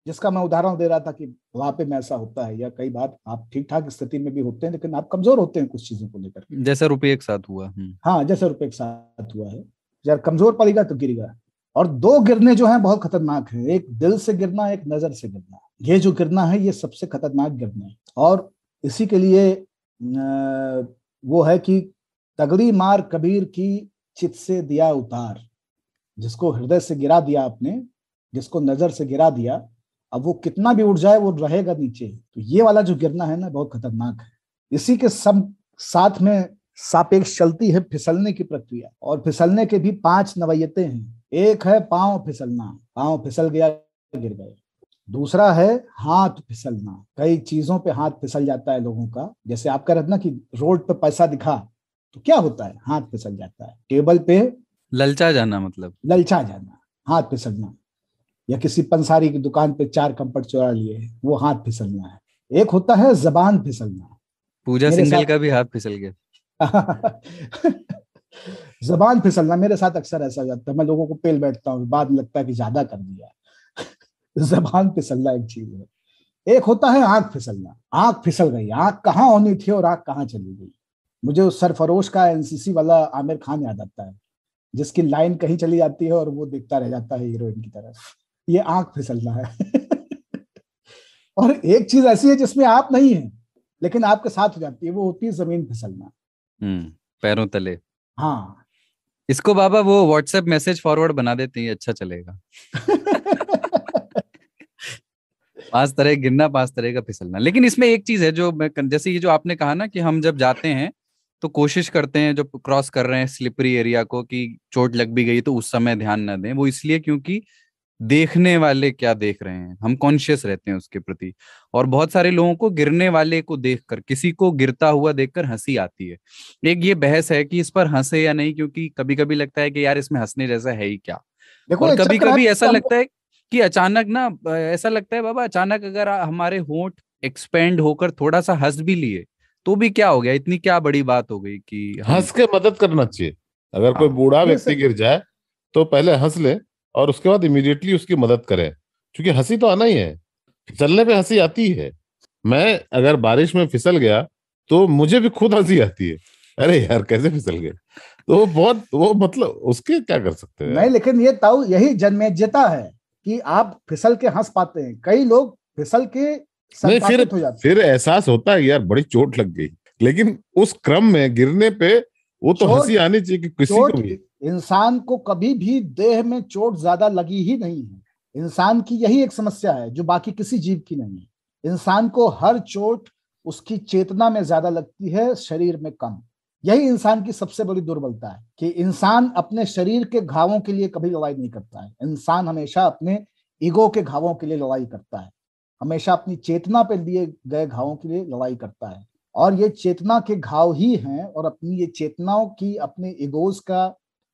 जिसका मैं उदाहरण दे रहा था कि वहाँ पे में ऐसा होता है या कई बार आप ठीक ठाक स्थिति में भी होते हैं लेकिन आप कमज़ोर होते हैं कुछ चीज़ों को लेकर जैसे रुपये एक साथ हुआ हम्म। हाँ जैसे रुपये एक साथ हुआ है। जब कमज़ोर पड़ेगा तो गिरेगा। और दो गिरने जो है बहुत खतरनाक है। एक दिल से गिरना, एक नज़र से गिरना। ये जो गिरना है, ये सबसे खतरनाक गिरना है। और इसी के लिए वो है कि तगड़ी मार कबीर की चित से दिया उतार। जिसको हृदय से गिरा दिया आपने, जिसको नज़र से गिरा दिया, अब वो कितना भी उठ जाए, वो रहेगा नीचे। तो ये वाला जो गिरना है ना, बहुत खतरनाक है। इसी के सब साथ में सापेक्ष चलती है फिसलने की प्रक्रिया। और फिसलने के भी पाँच नवैयतें हैं। एक है पाँव फिसलना पाँव फिसल गया गिर गए। दूसरा है हाथ फिसलना कई चीज़ों पे हाथ फिसल जाता है लोगों का। जैसे आप कह रहे ना कि रोड पे पैसा दिखा तो क्या होता है? हाथ फिसल जाता है। टेबल पे ललचा जाना मतलब। ललचा जाना हाथ फिसलना। या किसी पंसारी की दुकान पे चार कंपट चुरा लिए वो हाथ फिसलना है। एक होता है जबान फिसलना। पूजा सिंगल का भी हाथ फिसल गया। जबान फिसलना मेरे साथ अक्सर ऐसा जाता है। मैं लोगों को पेल बैठता हूँ बाद लगता है कि ज़्यादा कर दिया। जबान फिसलना एक चीज़ है। एक होता है आँख फिसलना। आँख फिसल गई। आँख कहाँ होनी थी और आँख कहाँ चली गई? मुझे उस सरफरोश का एनसीसी वाला आमिर खान याद आता है जिसकी लाइन कहीं चली जाती है और वो देखता रह जाता है हीरोइन की तरफ़। ये आँख फिसलना है। और एक चीज़ ऐसी है जिसमें आप नहीं है लेकिन आपके साथ हो जाती है वो होती है ज़मीन फिसलना। हम्म, पैरों तले। हाँ। इसको बाबा वो व्हाट्सएप मैसेज फॉरवर्ड बना देते हैं अच्छा चलेगा। पाँच तरह गिरना पाँच तरह का फिसलना। लेकिन इसमें एक चीज़ है जो मैं जैसे ये जो आपने कहा ना कि हम जब जाते हैं तो कोशिश करते हैं जो क्रॉस कर रहे हैं स्लिपरी एरिया को कि चोट लग भी गई तो उस समय ध्यान न दें। वो इसलिए क्योंकि देखने वाले क्या देख रहे हैं? हम कॉन्शियस रहते हैं उसके प्रति। और बहुत सारे लोगों को गिरने वाले को देखकर किसी को गिरता हुआ देखकर हँसी आती है। एक ये बहस है कि इस पर हंसे या नहीं क्योंकि कभी कभी लगता है कि यार इसमें हंसने जैसा है ही क्या? देखो और कभी कभी ऐसा लगता है कि अचानक ना ऐसा लगता है बाबा अचानक अगर हमारे होंठ एक्सपेंड होकर थोड़ा सा हंस भी लिए तो भी क्या हो गया? इतनी क्या बड़ी बात हो गई कि हंस के मदद करना चाहिए। अगर कोई हाँ, बूढ़ा व्यक्ति गिर जाए तो पहले हंस ले। और उसके बाद इमीडिएटली उसकी मदद करें। क्योंकि हँसी तो आना ही है। फिसलने पे हँसी आती है मैं अगर बारिश में फिसल गया तो मुझे भी खुद हँसी आती है। अरे यार कैसे फिसल गए? तो वो बहुत वो मतलब उसके क्या कर सकते हैं? नहीं लेकिन ये ताऊ यही जन्मेजता है कि आप फिसल के हंस पाते हैं। कई लोग फिसल के नहीं फिर हो जाते फिर एहसास होता है यार बड़ी चोट लग गई। लेकिन उस क्रम में गिरने पे वो तो हँसी आनी चाहिए कि किसी को भी। इंसान को कभी भी देह में चोट ज़्यादा लगी ही नहीं है। इंसान की यही एक समस्या है, जो बाकी किसी जीव की नहीं है। इंसान को हर चोट उसकी चेतना में ज़्यादा लगती है, शरीर में कम। यही इंसान की सबसे बड़ी दुर्बलता है कि इंसान अपने शरीर के घावों के लिए कभी लड़ाई नहीं करता है। इंसान हमेशा अपने ईगो के घावों के लिए लड़ाई करता है। हमेशा अपनी चेतना पे लिए गए घावों के लिए लड़ाई करता है। और ये चेतना के घाव ही हैं और अपनी ये चेतनाओं की, अपने इगोज का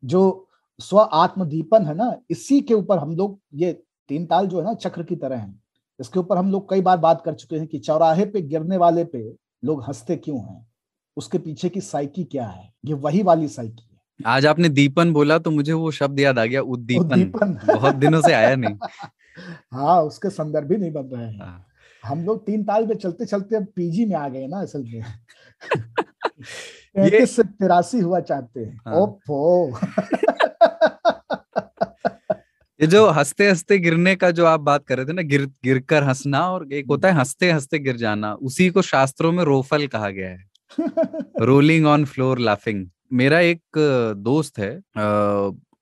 जो स्व आत्मदीपन है ना इसी के ऊपर हम लोग ये तीन ताल जो है ना चक्र की तरह है। इसके ऊपर हम लोग कई बार बात कर चुके हैं कि चौराहे पे गिरने वाले पे लोग हँसते क्यों हैं? उसके पीछे की साइकी क्या है? ये वही वाली साइकी है। आज आपने दीपन बोला तो मुझे वो शब्द याद आ गया उद्दीपन, उद्दीपन। बहुत दिनों से आया नहीं। हाँ उसके संदर्भ भी नहीं बन रहे हैं। हाँ। हम लोग तीन ताल में चलते चलते अब पीजी में आ गए ना असल में। पैंतीस से तिरासी हुआ चाहते हैं। हाँ। ओफो। ये जो हँसते हँसते गिरने का जो आप बात कर रहे थे ना गिर गिर कर हंसना और एक होता है हँसते हँसते गिर जाना उसी को शास्त्रों में रोफल कहा गया है। रोलिंग ऑन फ्लोर लाफिंग मेरा एक दोस्त है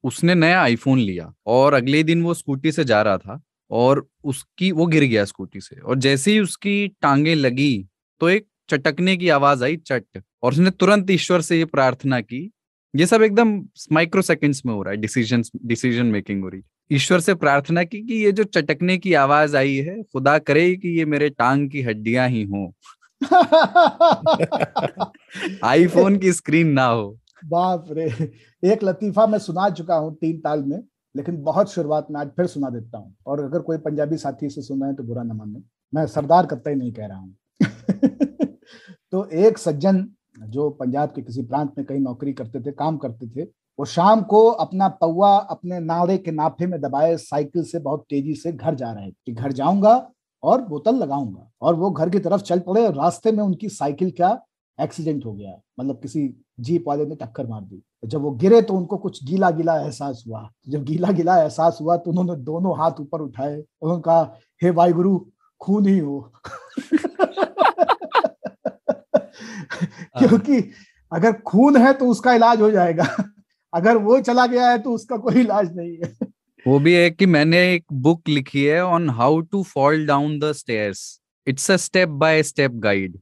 उसने नया आईफोन लिया और अगले दिन वो स्कूटी से जा रहा था और उसकी वो गिर गया स्कूटी से और जैसे ही उसकी टांगे लगी तो एक चटकने की आवाज़ आई, चट। और उसने तुरंत ईश्वर से ये प्रार्थना की। ये सब एकदम माइक्रो सेकेंड्स में हो रहा है डिसीज़न डिसीज़न मेकिंग हो रही ईश्वर से प्रार्थना की कि ये जो चटकने की आवाज़ आई है, खुदा करे कि ये मेरे टांग की हड्डियाँ ही हो। आईफोन की स्क्रीन ना हो। बाप रे! एक लतीफा मैं सुना चुका हूँ तीन ताल में, लेकिन बहुत शुरुआत में आज फिर सुना देता हूँ। और अगर कोई पंजाबी साथी से सुना है तो बुरा न माने। मैं सरदार कत्ता ही नहीं कह रहा हूँ। तो एक सज्जन जो पंजाब के किसी प्रांत में कहीं नौकरी करते थे, काम करते थे, वो शाम को अपना पौवा अपने नाड़े के नाफे में दबाए, साइकिल से बहुत तेज़ी से घर जा रहे थे कि घर जाऊँगा और बोतल लगाऊँगा। और वो घर की तरफ़ चल पड़े और रास्ते में उनकी साइकिल का एक्सीडेंट हो गया मतलब किसी जीप वाले ने टक्कर मार दी। जब वो गिरे तो उनको कुछ गीला गीला एहसास हुआ। जब गीला गीला एहसास हुआ तो उन्होंने दोनों हाथ ऊपर उठाए उन्होंने कहा हे वाहिगुरु, खून ही हो। क्योंकि अगर खून है तो उसका इलाज हो जाएगा। अगर वो चला गया है तो उसका कोई इलाज नहीं है। वो भी है कि मैंने एक बुक लिखी है on how to fall down the stairs it's a step by step guide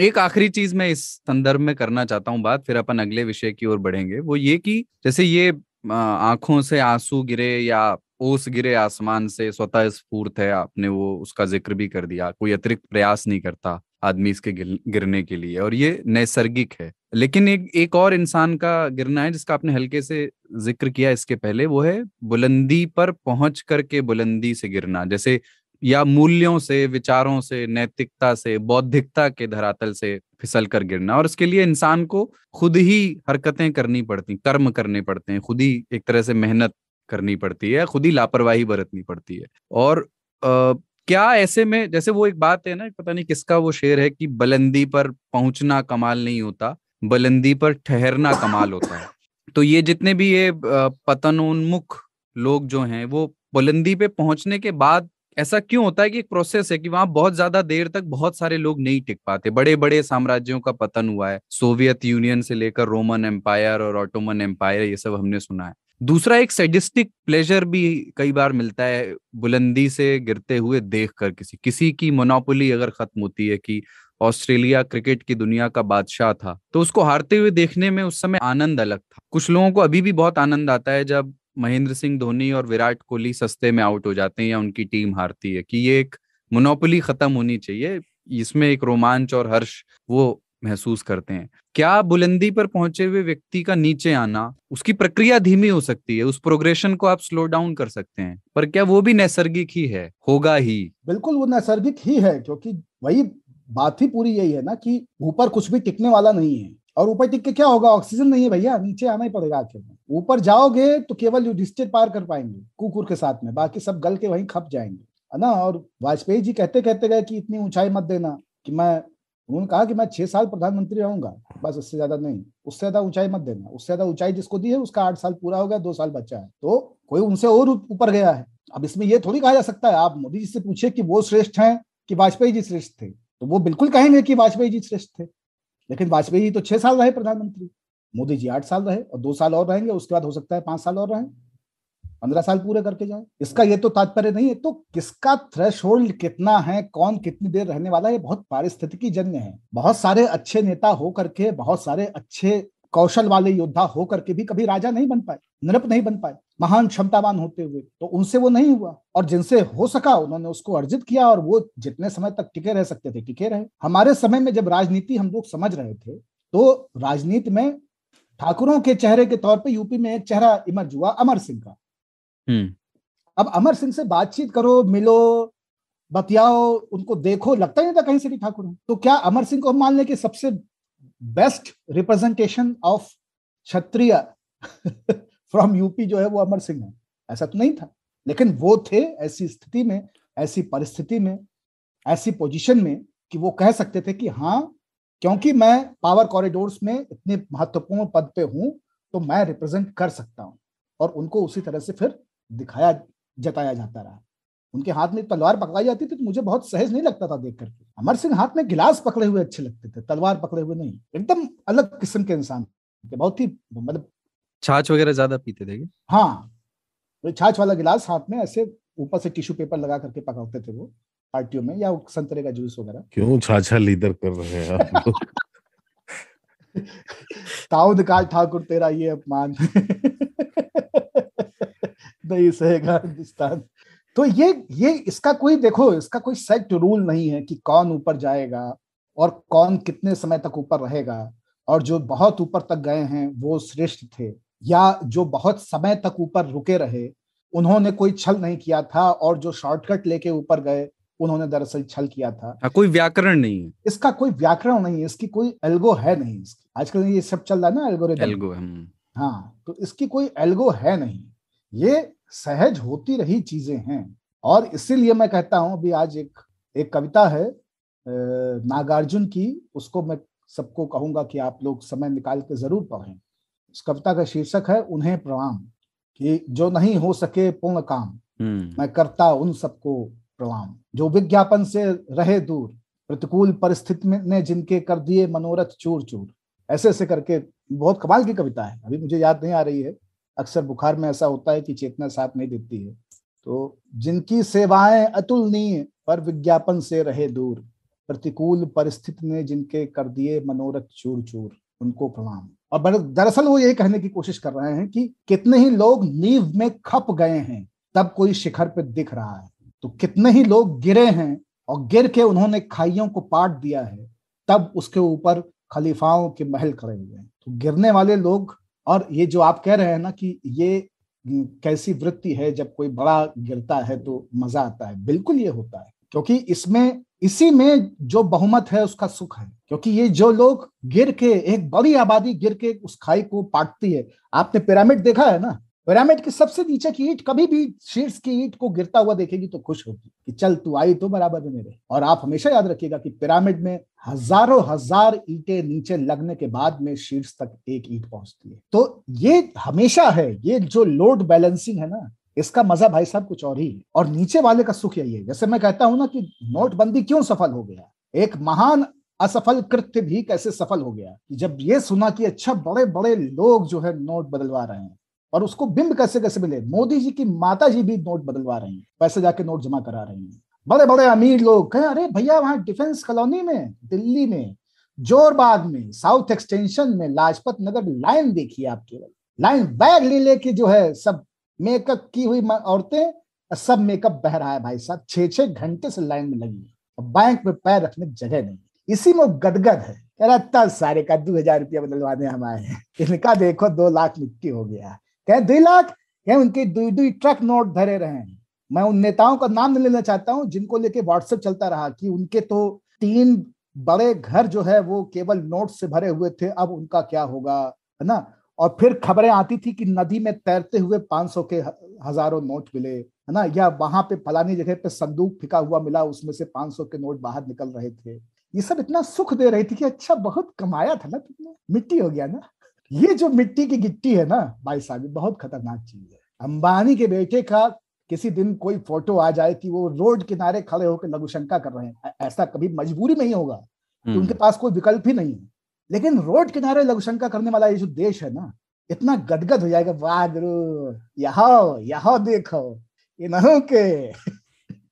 एक आखिरी चीज़ मैं इस संदर्भ में करना चाहता हूँ बात फिर अपन अगले विषय की ओर बढ़ेंगे। वो ये कि जैसे ये आँखों से आँसू गिरे या ओस गिरे आसमान से स्वतः स्फूर्त है, आपने वो, उसका ज़िक्र भी कर दिया। कोई अतिरिक्त प्रयास नहीं करता आदमी इसके गिरने के लिए और ये नैसर्गिक है। लेकिन एक एक और इंसान का गिरना है, जिसका आपने हल्के से ज़िक्र किया इसके पहले, वो है बुलंदी पर पहुँच करके बुलंदी से गिरना। जैसे, या मूल्यों से, विचारों से, नैतिकता से, बौद्धिकता के धरातल से फिसल कर गिरना। और इसके लिए इंसान को खुद ही हरकतें करनी पड़ती, कर्म करने पड़ते हैं, खुद ही एक तरह से मेहनत करनी पड़ती है खुद ही लापरवाही बरतनी पड़ती है। और आ, क्या ऐसे में जैसे वो एक बात है ना पता नहीं किसका वो शेर है कि बुलंदी पर पहुँचना कमाल नहीं होता बुलंदी पर ठहरना कमाल होता है। तो ये जितने भी ये पतनोन्मुख लोग जो हैं वो बुलंदी पे पहुँचने के बाद ऐसा क्यों होता है कि एक प्रोसेस है कि वहाँ बहुत ज़्यादा देर तक बहुत सारे लोग नहीं टिक पाते? बड़े बड़े साम्राज्यों का पतन हुआ है सोवियत यूनियन से लेकर रोमन एम्पायर और ऑटोमन एम्पायर ये सब हमने सुना है। दूसरा एक सेडिस्टिक प्लेजर भी कई बार मिलता है, बुलंदी से गिरते हुए देख कर किसी किसी की मोनोपोली अगर खत्म होती है कि ऑस्ट्रेलिया क्रिकेट की दुनिया का बादशाह था तो उसको हारते हुए देखने में उस समय आनंद अलग था। कुछ लोगों को अभी भी बहुत आनंद आता है जब महेंद्र सिंह धोनी और विराट कोहली सस्ते में आउट हो जाते हैं या उनकी टीम हारती है कि ये एक मोनोपोली खत्म होनी चाहिए, इसमें एक रोमांच और हर्ष वो महसूस करते हैं। क्या बुलंदी पर पहुँचे हुए व्यक्ति का नीचे आना उसकी प्रक्रिया धीमी हो सकती है? उस प्रोग्रेशन को आप स्लो डाउन कर सकते हैं। पर क्या वो भी नैसर्गिक ही है? होगा ही। बिल्कुल, वो नैसर्गिक ही है, क्योंकि वही बात ही पूरी यही है ना कि ऊपर कुछ भी टिकने वाला नहीं है। और ऊपर टिक के क्या होगा? ऑक्सीजन नहीं है भैया, नीचे आना ही पड़ेगा आखिर में। ऊपर जाओगे तो केवल युधिष्ठिर पार कर पाएँगे, कुकुर के साथ में, बाकी सब गल के वहीं खप जाएँगे, है ना? और वाजपेयी जी कहते कहते गए कि इतनी ऊंचाई मत देना कि मैं उन्होंने कहा कि मैं छह साल प्रधानमंत्री रहूँगा, बस उससे ज़्यादा नहीं। उससे ज़्यादा ऊंचाई मत देना। उससे ज़्यादा ऊंचाई जिसको दी है, उसका आठ साल पूरा हो गया, दो साल बच्चा है। तो कोई उनसे और ऊपर गया है। अब इसमें यह थोड़ी कहा जा सकता है, आप मोदी जी से पूछे कि वो श्रेष्ठ हैं कि वाजपेयी जी श्रेष्ठ थे। तो वो बिल्कुल कहेंगे कि वाजपेयी जी श्रेष्ठ थे। लेकिन वाजपेयी जी तो छह साल रहे प्रधानमंत्री। मोदी जी आठ साल रहे और दो साल और रहेंगे, उसके बाद हो सकता है पाँच साल और रहे। पंद्रह साल पूरे करके जाए। इसका ये तो तात्पर्य नहीं है। तो किसका थ्रेश कितना है? कौन कितनी देर रहने वाला है? बहुत पारिस्थितिकी जन्य है। बहुत सारे अच्छे नेता हो करके, बहुत सारे अच्छे कौशल वाले योद्धा हो करके भी कभी राजा नहीं बन पाए नृप नहीं बन पाए, महान क्षमतावान होते हुए। तो उनसे वो नहीं हुआ। और जिनसे हो सका, उन्होंने उसको अर्जित किया और वो जितने समय तक टिके रह सकते थे, टिके रहे। हमारे समय में जब राजनीति हम लोग समझ रहे थे तो राजनीति में ठाकुरों के चेहरे के तौर पे यूपी में एक चेहरा इमर्ज हुआ अमर सिंह का। अब अमर सिंह से बातचीत करो, मिलो, बतियाओ, उनको देखो, लगता ही नहीं था कहीं से ठाकुर तो क्या अमर सिंह को हम मान लें कि सबसे best representation of Kshatriya from UP जो है वो अमर सिंह है। ऐसा तो नहीं था। लेकिन वो थे ऐसी स्थिति में, ऐसी परिस्थिति में, ऐसी पोजीशन में कि वो कह सकते थे कि हाँ क्योंकि मैं पावर कॉरिडोर्स में इतने महत्वपूर्ण पद पे हूँ तो मैं रिप्रेजेंट कर सकता हूँ। और उनको उसी तरह से फिर दिखाया जताया जाता रहा। उनके हाथ में तलवार पकड़ाई जाती थी तो मुझे बहुत सहज नहीं लगता था देख करके। अमर सिंह हाथ में गिलास पकड़े हुए अच्छे लगते थे तलवार पकड़े हुए नहीं एकदम अलग किस्म के इंसान थे बहुत ही मतलब छाछ वगैरह ज़्यादा पीते थे हाँ तो छाछ वाला गिलास हाथ में ऐसे ऊपर से टिश्यू पेपर लगा करके पकड़ते थे वो पार्टियों में या संतरे का जूस वगैरह। क्यों छाछा लीडर कर रहे हैं आप लोग? ताऊ ठाकुर तेरा ये अपमान। नहीं सहेगा हिंदुस्तान। तो ये ये इसका कोई देखो इसका कोई सेट रूल नहीं है कि कौन ऊपर जाएगा और कौन कितने समय तक ऊपर रहेगा। और जो बहुत ऊपर तक गए हैं वो श्रेष्ठ थे। या जो बहुत समय तक ऊपर रुके रहे उन्होंने कोई छल नहीं किया था और जो शॉर्टकट लेके ऊपर गए उन्होंने दरअसल छल किया था। आ, हाँ, कोई व्याकरण नहीं है। इसका कोई व्याकरण नहीं है इसकी कोई एल्गो है नहीं इसकी। आजकल ये सब चल रहा है ना एल्गोरिदम एल्गो हाँ तो इसकी कोई एल्गो है नहीं। ये सहज होती रही चीज़ें हैं। और इसीलिए मैं कहता हूँ अभी आज एक एक कविता है नागार्जुन की उसको मैं सबको कहूँगा कि आप लोग समय निकाल के ज़रूर पढ़ें। उस कविता का शीर्षक है उन्हें प्रणाम कि जो नहीं हो सके पूर्ण काम हम्म। मैं करता उन सबको प्रणाम। जो विज्ञापन से रहे दूर प्रतिकूल परिस्थिति में ने जिनके कर दिए मनोरथ चूर चूर ऐसे ऐसे करके बहुत कमाल की कविता है। अभी मुझे याद नहीं आ रही है। अक्सर बुखार में ऐसा होता है कि चेतना साथ नहीं देती है। तो जिनकी सेवाएँ अतुलनीय पर विज्ञापन से रहे दूर, प्रतिकूल परिस्थिति ने जिनके कर दिए मनोरथ चूर चूर उनको प्रणाम। और दरअसल वो यही कहने की कोशिश कर रहे हैं कि कितने ही लोग नींव में खप गए हैं, तब कोई शिखर पे दिख रहा है। तो कितने ही लोग गिरे हैं और गिर के उन्होंने खाइयों को पाट दिया है, तब उसके ऊपर खलीफाओं के महल खड़े हुए हैं। तो गिरने वाले लोग और ये जो आप कह रहे हैं ना कि ये कैसी वृत्ति है, जब कोई बड़ा गिरता है तो मज़ा आता है। बिल्कुल ये होता है, क्योंकि इसमें, इसी में जो बहुमत है उसका सुख है, क्योंकि ये जो लोग गिर के, एक बड़ी आबादी गिर के उस खाई को पाटती है। आपने पिरामिड देखा है ना? पिरामिड के सबसे नीचे की ईट, कभी भी शीर्ष की ईट को गिरता हुआ देखेगी तो खुश होगी कि चल तू आई तो बराबर में मेरे और आप हमेशा याद रखिएगा कि पिरामिड में हज़ारों हज़ार ईटे नीचे लगने के बाद में शीर्ष तक एक ईट पहुँचती है। तो ये हमेशा है, ये जो लोड बैलेंसिंग है ना, इसका मज़ा भाई साहब कुछ और ही है। और नीचे वाले का सुख यही है। जैसे मैं कहता हूँ ना कि नोटबंदी क्यों सफल हो गया? एक महान असफल कृत्य भी कैसे सफल हो गया कि जब ये सुना कि अच्छा बड़े बड़े लोग जो है नोट बदलवा रहे हैं और उसको बिंब कैसे कैसे मिले? मोदी जी की माता जी भी नोट बदलवा रही हैं, पैसे जाके नोट जमा करा रही हैं। बड़े बड़े अमीर लोग कहे, अरे भैया, वहाँ डिफेंस कॉलोनी में, दिल्ली में, जोरबाग में, साउथ एक्सटेंशन में, लाजपत नगर, लाइन देखिए आप केवल। लाइन बैग ले लेके जो है, सब मेकअप की हुई औरतें, सब मेकअप बह रहा है भाई साहब। छह छह घंटे से लाइन में लगी है बैंक में पैर रखने की जगह नहीं इसी में गदगद है। सारे का दो हज़ार रुपया बदलवाने हम आए हैं। इनका देखो, दो लाख मिट्टी हो गया कह, दो लाख? कह, उनके दो दो ट्रक नोट धरे रहे हैं। मैं उन नेताओं का नाम नहीं लेना चाहता हूँ, जिनको लेके व्हाट्सएप चलता रहा कि उनके तो तीन बड़े घर जो है, वो केवल नोट से भरे हुए थे, अब उनका क्या होगा? है ना? और फिर खबरें आती थी कि नदी में तैरते हुए 500 के हज़ारों नोट मिले, है ना? या वहाँ पे फलानी जगह पे संदूक फिका हुआ मिला, उसमें से 500 के नोट बाहर निकल रहे थे। ये सब इतना सुख दे रही थी कि अच्छा बहुत कमाया था ना तुमने मिट्टी हो गया ना? ये जो मिट्टी की गिट्टी है ना भाई साहब बहुत खतरनाक चीज़ है। अंबानी के बेटे का किसी दिन कोई फ़ोटो आ जाए कि वो रोड किनारे खड़े होकर लघुशंका कर रहे हैं। ऐसा कभी मजबूरी में ही होगा कि हम्म। उनके पास कोई विकल्प ही नहीं है। लेकिन रोड किनारे लघुशंका करने वाला ये जो देश है ना इतना गदगद हो जाएगा वाह गुरु यहाँ यहाँ देखो इन्हों के।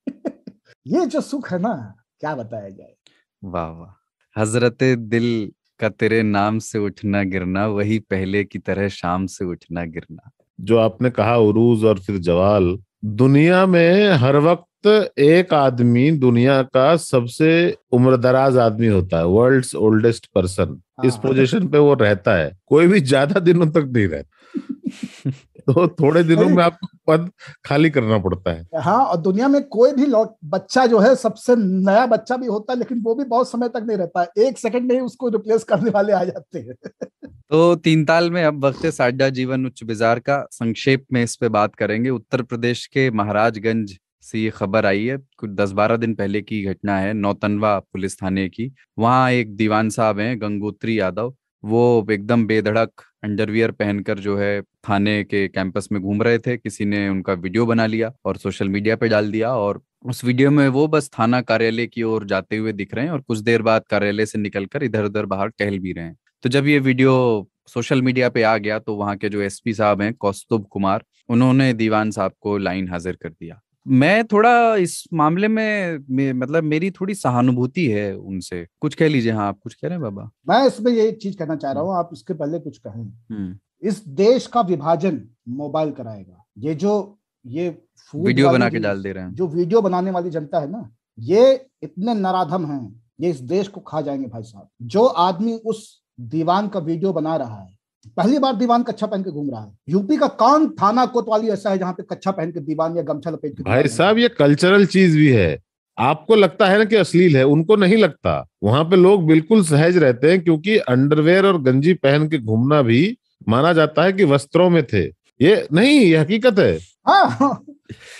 ये जो सुख है ना क्या बताया जाए। वाह वाह। हज़रत दिल का तेरे नाम से उठना गिरना वही पहले की तरह शाम से उठना गिरना। जो आपने कहा उरूज और फिर जवाल दुनिया में हर वक्त एक आदमी दुनिया का सबसे उम्रदराज आदमी होता है वर्ल्ड्स ओल्डेस्ट पर्सन इस पोजीशन पे वो रहता है कोई भी ज़्यादा दिनों तक नहीं रहता। तो थोड़े दिनों में आपको पद खाली करना पड़ता है। हाँ और दुनिया में कोई भी लौट बच्चा जो है सबसे नया बच्चा भी होता है लेकिन वो भी बहुत समय तक नहीं रहता है। एक सेकंड में ही उसको रिप्लेस करने वाले आ जाते हैं। तो तीन ताल में अब वक्त साड्डा जीवन उच्च बाज़ार का। संक्षेप में इस पे बात करेंगे। उत्तर प्रदेश के महाराजगंज से ये खबर आई है। कुछ दस बारह दिन पहले की घटना है नौतनवा पुलिस थाने की। वहाँ एक दीवान साहब हैं गंगोत्री यादव। वो एकदम बेधड़क अंडरवियर पहनकर जो है थाने के कैंपस में घूम रहे थे। किसी ने उनका वीडियो बना लिया और सोशल मीडिया पे डाल दिया और उस वीडियो में वो बस थाना कार्यालय की ओर जाते हुए दिख रहे हैं और कुछ देर बाद कार्यालय से निकलकर इधर उधर बाहर टहल भी रहे हैं। तो जब ये वीडियो सोशल मीडिया पे आ गया तो वहाँ के जो एसपी साहब हैं कौस्तुभ कुमार, उन्होंने दीवान साहब को लाइन हाजिर कर दिया। मैं थोड़ा इस मामले में मे, मतलब मेरी थोड़ी सहानुभूति है उनसे। कुछ कह लीजिए। हाँ आप कुछ कह रहे हैं बाबा? मैं इसमें ये चीज़ कहना चाह रहा हूँ आप इसके पहले कुछ कहें। हम्म। इस देश का विभाजन मोबाइल कराएगा। ये जो ये वीडियो बना के डाल दे रहे हैं। जो वीडियो बनाने वाली जनता है ना ये इतने नराधम हैं ये इस देश को खा जाएँगे भाई साहब। जो आदमी उस दीवान का वीडियो बना रहा है पहली बार दीवान कच्छा पहन के घूम रहा है। यूपी का कौन थाना कोतवाली ऐसा है जहाँ पे कच्छा पहन के दीवान या गमछा लपेट के भाई साहब ये कल्चरल चीज़ भी है। आपको लगता है ना कि अश्लील है? उनको नहीं लगता। वहाँ पे लोग बिल्कुल सहज रहते हैं क्योंकि अंडरवेयर और गंजी पहन के घूमना भी माना जाता है कि वस्त्रों में थे। ये नहीं ये हकीकत है। हाँ, हाँ।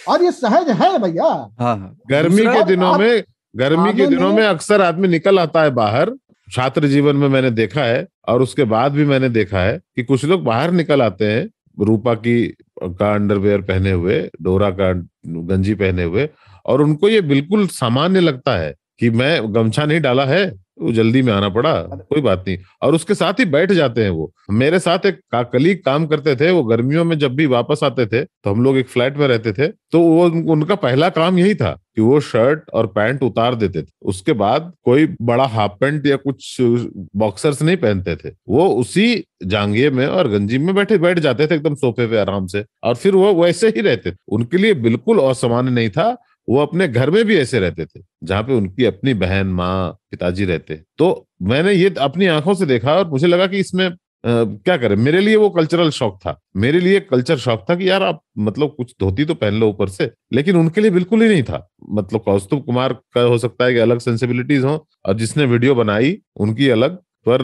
और ये सहज है भैया। हाँ, हाँ। गर्मी के दिनों में गर्मी के दिनों में अक्सर आदमी निकल आता है बाहर। छात्र जीवन में मैंने देखा है और उसके बाद भी मैंने देखा है कि कुछ लोग बाहर निकल आते हैं, रूपा की का अंडरवेयर पहने हुए, डोरा का गंजी पहने हुए, और उनको ये बिल्कुल सामान्य लगता है कि मैं गमछा नहीं डाला है। वो जल्दी में आना पड़ा कोई बात नहीं। और उसके साथ ही बैठ जाते हैं वो। मेरे साथ एक का, कलीग काम करते थे वो गर्मियों में जब भी वापस आते थे तो हम लोग एक फ्लैट में रहते थे तो वो उनका पहला काम यही था कि वो शर्ट और पैंट उतार देते थे। उसके बाद कोई बड़ा हाफ़ पैंट या कुछ बॉक्सर्स नहीं पहनते थे। वो उसी जांगिए में और गंजी में बैठे बैठ जाते थे एकदम सोफे पे आराम से। और फिर वो वैसे ही रहते उनके लिए बिल्कुल असामान्य नहीं था वो अपने घर में भी ऐसे रहते थे जहाँ पे उनकी अपनी बहन माँ पिताजी रहते तो मैंने ये अपनी आँखों से देखा और मुझे लगा कि इसमें आ, क्या करें? मेरे लिए वो कल्चरल शौक था। मेरे लिए कल्चर शौक था कि यार आप मतलब कुछ धोती तो पहन लो ऊपर से लेकिन उनके लिए बिल्कुल ही नहीं था। मतलब कौस्तुभ कुमार का हो सकता है कि अलग सेंसिबिलिटीज हो और जिसने वीडियो बनाई उनकी अलग पर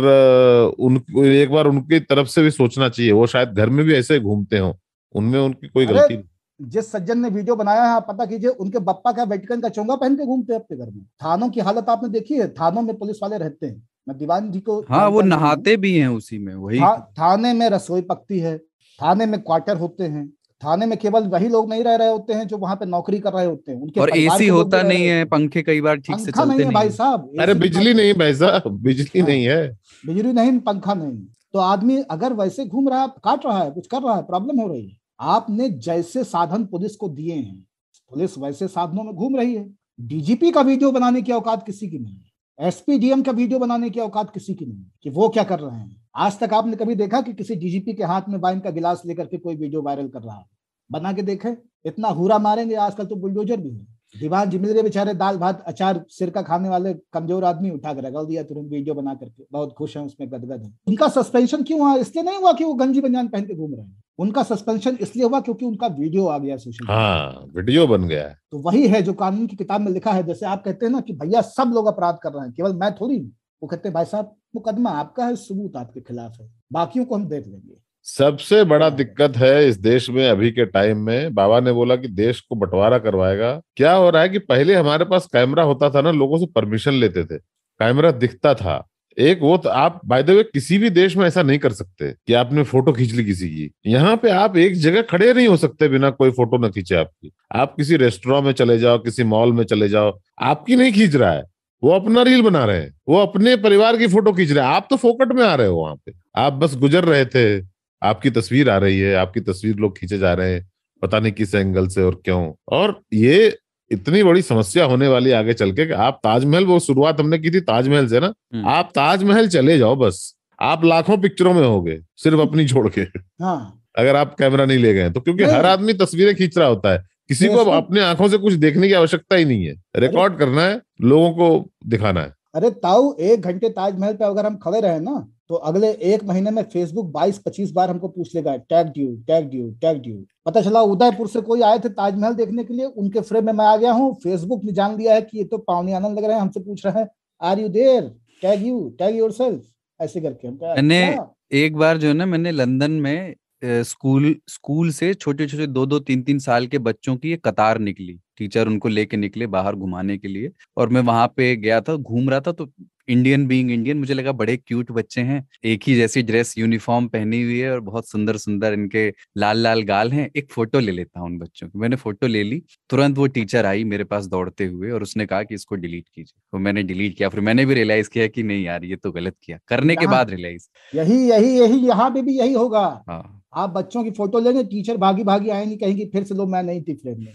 उन एक बार उनकी तरफ़ से भी सोचना चाहिए। वो शायद घर में भी ऐसे घूमते हो। उनमें उनकी कोई गलती नहीं। जिस सज्जन ने वीडियो बनाया है आप पता कीजिए उनके बप्पा का वेटिकन का चोंगा पहन के घूमते हैं अपने घर में। थानों की हालत आपने देखी है? थानों में पुलिस वाले रहते हैं। मैं दीवान जी को हाँ वो नहाते भी हैं उसी में वही। था, थाने में रसोई पकती है थाने में क्वार्टर होते हैं थाने में केवल वही लोग नहीं रह रहे होते हैं जो वहाँ पे नौकरी कर रहे होते हैं। उनके और एसी होता नहीं है। पंखे कई बार ठीक से चलते नहीं है भाई साहब अरे बिजली नहीं भाई साहब बिजली हाँ। नहीं है। बिजली नहीं पंखा नहीं। तो आदमी अगर वैसे घूम रहा है काट रहा है कुछ कर रहा है प्रॉब्लम हो रही है। आपने जैसे साधन पुलिस को दिए हैं, पुलिस वैसे साधनों में घूम रही है। डीजीपी का वीडियो बनाने की औकात किसी की नहीं है। एसपीडीएम का वीडियो बनाने की औकात किसी की नहीं कि वो क्या कर रहे हैं। आज तक आपने कभी देखा कि किसी डीजीपी के हाथ में वाइन का गिलास लेकर के कोई वीडियो वायरल कर रहा है? बना के देखे, इतना हुरा मारेंगे, आजकल तो बुलडोजर भी है। दीवान जी मिल रहे बेचारे दाल भात अचार सिर का खाने वाले कमज़ोर आदमी उठा कर रगल दिया तुरंत वीडियो बना करके। बहुत खुश है उसमें गदगद है। उनका सस्पेंशन क्यों हुआ? इसलिए नहीं हुआ कि वो गंजी बंजान पहन के घूम रहे हैं। उनका सस्पेंशन इसलिए हुआ क्योंकि उनका वीडियो आ गया सोशल हाँ वीडियो बन गया तो वही है जो कानून की किताब में लिखा है। जैसे आप कहते हैं ना कि भैया सब लोग अपराध कर रहे हैं केवल मैं थोड़ी वो कहते हैं भाई साहब मुकदमा आपका है सबूत आपके खिलाफ है। बाकियों को हम देख लेंगे। सबसे बड़ा दिक्कत है इस देश में अभी के टाइम में। बाबा ने बोला कि देश को बंटवारा करवाएगा। क्या हो रहा है कि पहले हमारे पास कैमरा होता था ना लोगों से परमिशन लेते थे। कैमरा दिखता था। एक वो तो आप बाय द वे किसी भी देश में ऐसा नहीं कर सकते कि आपने फ़ोटो खींच ली किसी की। यहाँ पे आप एक जगह खड़े नहीं हो सकते बिना कोई फ़ोटो ना खींचे आपकी। आप किसी रेस्टोरेंट में चले जाओ किसी मॉल में चले जाओ आपकी नहीं खींच रहा है। वो अपना रील बना रहे हैं। वो अपने परिवार की फ़ोटो खींच रहे हैं। आप तो फोकट में आ रहे हो वहाँ पे। आप बस गुजर रहे थे। आपकी तस्वीर आ रही है आपकी तस्वीर लोग खींचे जा रहे हैं पता नहीं किस एंगल से और क्यों। और ये इतनी बड़ी समस्या होने वाली आगे चल के आप ताजमहल वो शुरुआत हमने की थी ताजमहल से ना हम्म। आप ताजमहल चले जाओ बस। आप लाखों पिक्चरों में होगे सिर्फ़ अपनी छोड़ के। हाँ। अगर आप कैमरा नहीं ले गए तो क्योंकि हर आदमी तस्वीरें खींच रहा होता है। किसी को अपने आँखों से कुछ देखने की आवश्यकता ही नहीं है। रिकॉर्ड करना है लोगों को दिखाना है। अरे ताऊ एक घंटे ताजमहल पे अगर हम खड़े रहे ना तो अगले एक महीने में फेसबुक 22-25 बार हमको पूछ लेगा टैग ड्यू टैग ड्यू टैग ड्यू पता चला उदयपुर से कोई आए थे ताजमहल देखने के लिए उनके फ्रेम में मैं आ गया हूँ। फेसबुक ने जान लिया है कि ये तो पावनी आनंद लग रहे हैं हमसे पूछ रहे हैं are you there tag you tag your ऐसे करके हम मैंने एक बार जो है ना मैंने लंदन में स्कूल स्कूल से छोटे छोटे दो दो तीन तीन साल के बच्चों की एक कतार निकली। टीचर उनको लेके निकले बाहर घुमाने के लिए और मैं वहाँ पे गया था घूम रहा था तो इंडियन बीइंग इंडियन मुझे लगा बड़े क्यूट बच्चे हैं। एक ही जैसी ड्रेस यूनिफॉर्म पहनी हुई है और बहुत सुंदर सुंदर इनके लाल लाल गाल हैं। एक फ़ोटो ले लेता हूँ उन बच्चों की। मैंने फ़ोटो ले ली। तुरंत वो टीचर आई मेरे पास दौड़ते हुए और उसने कहा कि इसको डिलीट कीजिए। तो मैंने डिलीट किया। फिर मैंने भी रियलाइज़ किया कि नहीं यार ये तो गलत किया। करने के बाद रियलाइज़ यही यही यही यहाँ पे भी यही होगा। हाँ। आप बच्चों की फ़ोटो लेंगे टीचर भागी भागी आएँगे कहेंगे फिर से लो मैं नहीं थी फ्रेम में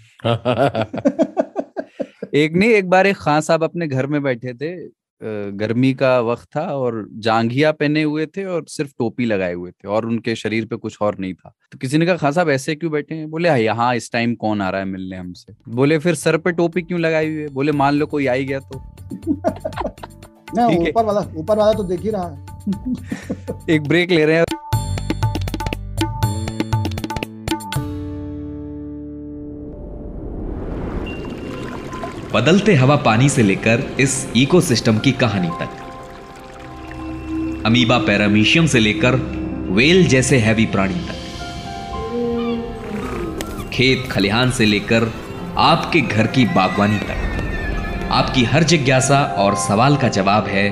एक नहीं एक बार एक खान साहब अपने घर में बैठे थे। गर्मी का वक्त था और जांघिया पहने हुए थे और सिर्फ़ टोपी लगाए हुए थे और उनके शरीर पे कुछ और नहीं था। तो किसी ने कहा खान साहब ऐसे क्यों बैठे हैं? बोले यहाँ इस टाइम कौन आ रहा है मिलने हमसे? बोले फिर सर पे टोपी क्यों लगाई हुई है? बोले मान लो कोई आई गया तो। ऊपर वाला ऊपर वाला तो देख ही रहा है। एक ब्रेक ले रहे हैं। बदलते हवा पानी से लेकर इस इकोसिस्टम की कहानी तक। अमीबा पैरामीशियम से लेकर वेल जैसे हैवी प्राणी तक। खेत खलिहान से लेकर आपके घर की बागवानी तक। आपकी हर जिज्ञासा और सवाल का जवाब है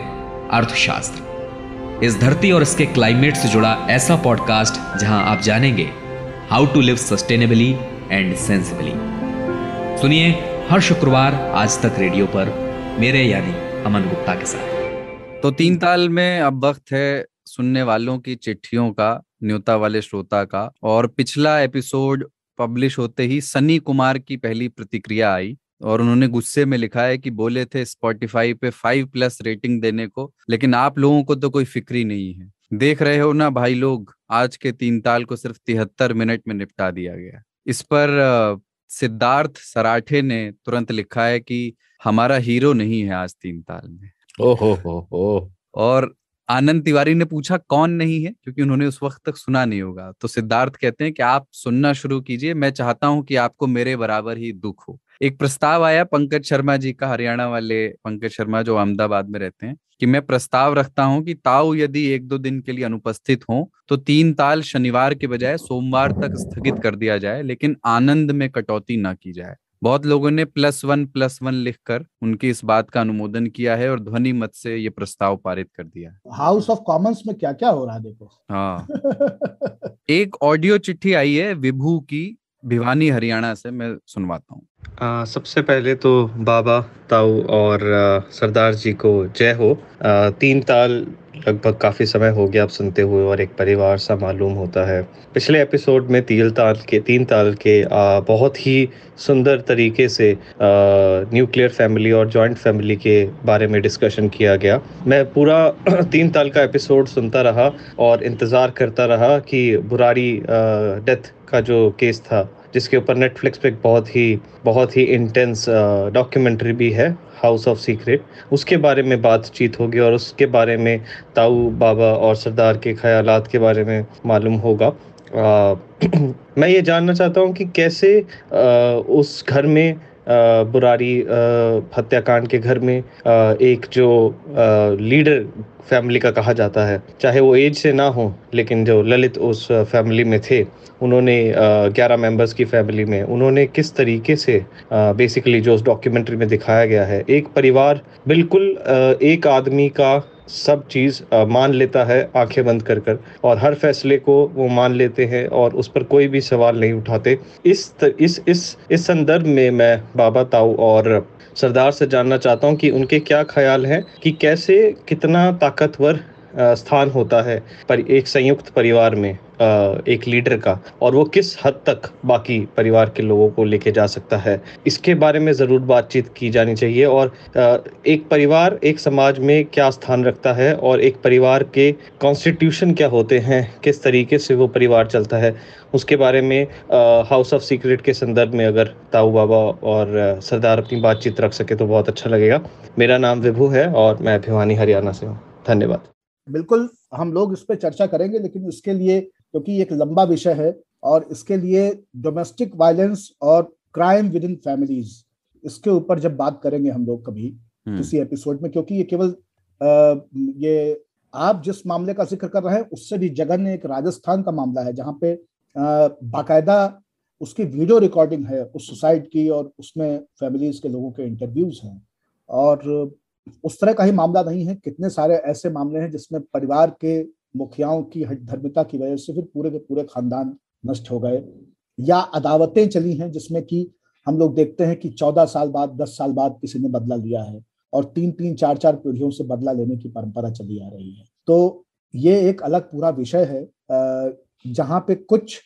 अर्थशास्त्र। इस धरती और इसके क्लाइमेट से जुड़ा ऐसा पॉडकास्ट जहाँ आप जानेंगे how to live sustainably and sensibly सुनिए हर शुक्रवार आज तक रेडियो पर मेरे यानी अमन गुप्ता के साथ। तो तीन ताल में अब वक्त है सुनने वालों की चिट्ठियों का, न्योता वाले श्रोता का, और पिछला एपिसोड पब्लिश होते ही सनी कुमार की पहली प्रतिक्रिया आई, और उन्होंने गुस्से में लिखा है कि बोले थे स्पॉटिफाई पे फाइव प्लस रेटिंग देने को, लेकिन आप लोगों को तो कोई फिक्री नहीं है। देख रहे हो ना भाई लोग, आज के तीन ताल को सिर्फ़ तिहत्तर मिनट में निपटा दिया गया। इस पर सिद्धार्थ सराठे ने तुरंत लिखा है कि हमारा हीरो नहीं है आज तीन ताल में। ओहो हो हो। और आनंद तिवारी ने पूछा कौन नहीं है? क्योंकि उन्होंने उस वक्त तक सुना नहीं होगा। तो सिद्धार्थ कहते हैं कि आप सुनना शुरू कीजिए मैं चाहता हूँ कि आपको मेरे बराबर ही दुख हो। एक प्रस्ताव आया पंकज शर्मा जी का हरियाणा वाले पंकज शर्मा जो अहमदाबाद में रहते हैं कि मैं प्रस्ताव रखता हूँ कि ताऊ यदि एक दो दिन के लिए अनुपस्थित हो तो तीन ताल शनिवार के बजाय सोमवार तक स्थगित कर दिया जाए लेकिन आनंद में कटौती न की जाए। बहुत लोगों ने प्लस वन प्लस वन लिखकर उनकी इस बात का अनुमोदन किया है और ध्वनि मत से ये प्रस्ताव पारित कर दिया हाउस ऑफ़ कॉमन्स में क्या क्या हो रहा है देखो। हाँ। एक ऑडियो चिट्ठी आई है विभू की भिवानी हरियाणा से मैं सुनवाता हूँ। सबसे पहले तो बाबा ताऊ और सरदार जी को जय हो। आ, तीन ताल लगभग काफ़ी समय हो गया आप सुनते हुए और एक परिवार सा मालूम होता है। पिछले एपिसोड में तील ताल के तीन ताल के आ, बहुत ही सुंदर तरीके से न्यूक्लियर फैमिली और जॉइंट फैमिली के बारे में डिस्कशन किया गया। मैं पूरा तीन ताल का एपिसोड सुनता रहा और इंतज़ार करता रहा कि बुरारी डेथ का जो केस था जिसके ऊपर नेटफ्लिक्स पे बहुत ही बहुत ही इंटेंस डॉक्यूमेंट्री भी है हाउस ऑफ़ सीक्रेट उसके बारे में बातचीत होगी और उसके बारे में ताऊ बाबा और सरदार के ख्याल के बारे में मालूम होगा। आ, मैं ये जानना चाहता हूँ कि कैसे आ, उस घर में बुरारी हत्याकांड के घर में एक जो लीडर फैमिली का कहा जाता है। चाहे वो एज से ना हो, लेकिन जो ललित उस फैमिली में थे, उन्होंने ग्यारह मेंबर्स की फैमिली में, उन्होंने किस तरीके से बेसिकली जो उस डॉक्यूमेंट्री में दिखाया गया है, एक परिवार बिल्कुल एक आदमी का सब चीज़ मान लेता है आँखें बंद कर कर और हर फैसले को वो मान लेते हैं और उस पर कोई भी सवाल नहीं उठाते। इस इस इस इस संदर्भ में मैं बाबा ताऊ और सरदार से जानना चाहता हूँ कि उनके क्या ख्याल हैं कि कैसे कितना ताकतवर स्थान होता है पर, एक संयुक्त परिवार में। एक लीडर का, और वो किस हद तक बाकी परिवार के लोगों को लेके जा सकता है, इसके बारे में ज़रूर बातचीत की जानी चाहिए। और एक परिवार, एक समाज में क्या स्थान रखता है और एक परिवार के कॉन्स्टिट्यूशन क्या होते हैं, किस तरीके से वो परिवार चलता है, उसके बारे में हाउस ऑफ़ सीक्रेट के संदर्भ में अगर ताऊ बाबा और सरदार अपनी बातचीत रख सके तो बहुत अच्छा लगेगा। मेरा नाम विभू है और मैं भिवानी हरियाणा से हूँ। धन्यवाद। बिल्कुल, हम लोग इस पर चर्चा करेंगे, लेकिन उसके लिए क्योंकि एक लंबा विषय है और इसके लिए डोमेस्टिक वायलेंस और क्राइम विद इन फैमिलीज़ इसके ऊपर जब बात करेंगे हम लोग कभी हम्म। किसी एपिसोड में क्योंकि ये केवल ये आप जिस मामले का ज़िक्र कर रहे हैं उससे भी जगन एक राजस्थान का मामला है जहाँ पे बाकायदा उसकी वीडियो रिकॉर्डिंग है उस सुसाइड की और उसमें फैमिलीज़ के लोगों के इंटरव्यूज़ हैं और उस तरह का ही मामला नहीं है कितने सारे ऐसे मामले हैं जिसमें परिवार के मुखियाओं की धर्मिता की वजह से फिर पूरे के पूरे खानदान नष्ट हो गए। या अदावतें चली हैं जिसमें कि हम लोग देखते हैं कि चौदह साल बाद, दस साल बाद किसी ने बदला लिया है और तीन तीन, चार चार पीढ़ियों से बदला लेने की परंपरा चली आ रही है। तो ये एक अलग पूरा विषय है जहाँ पे कुछ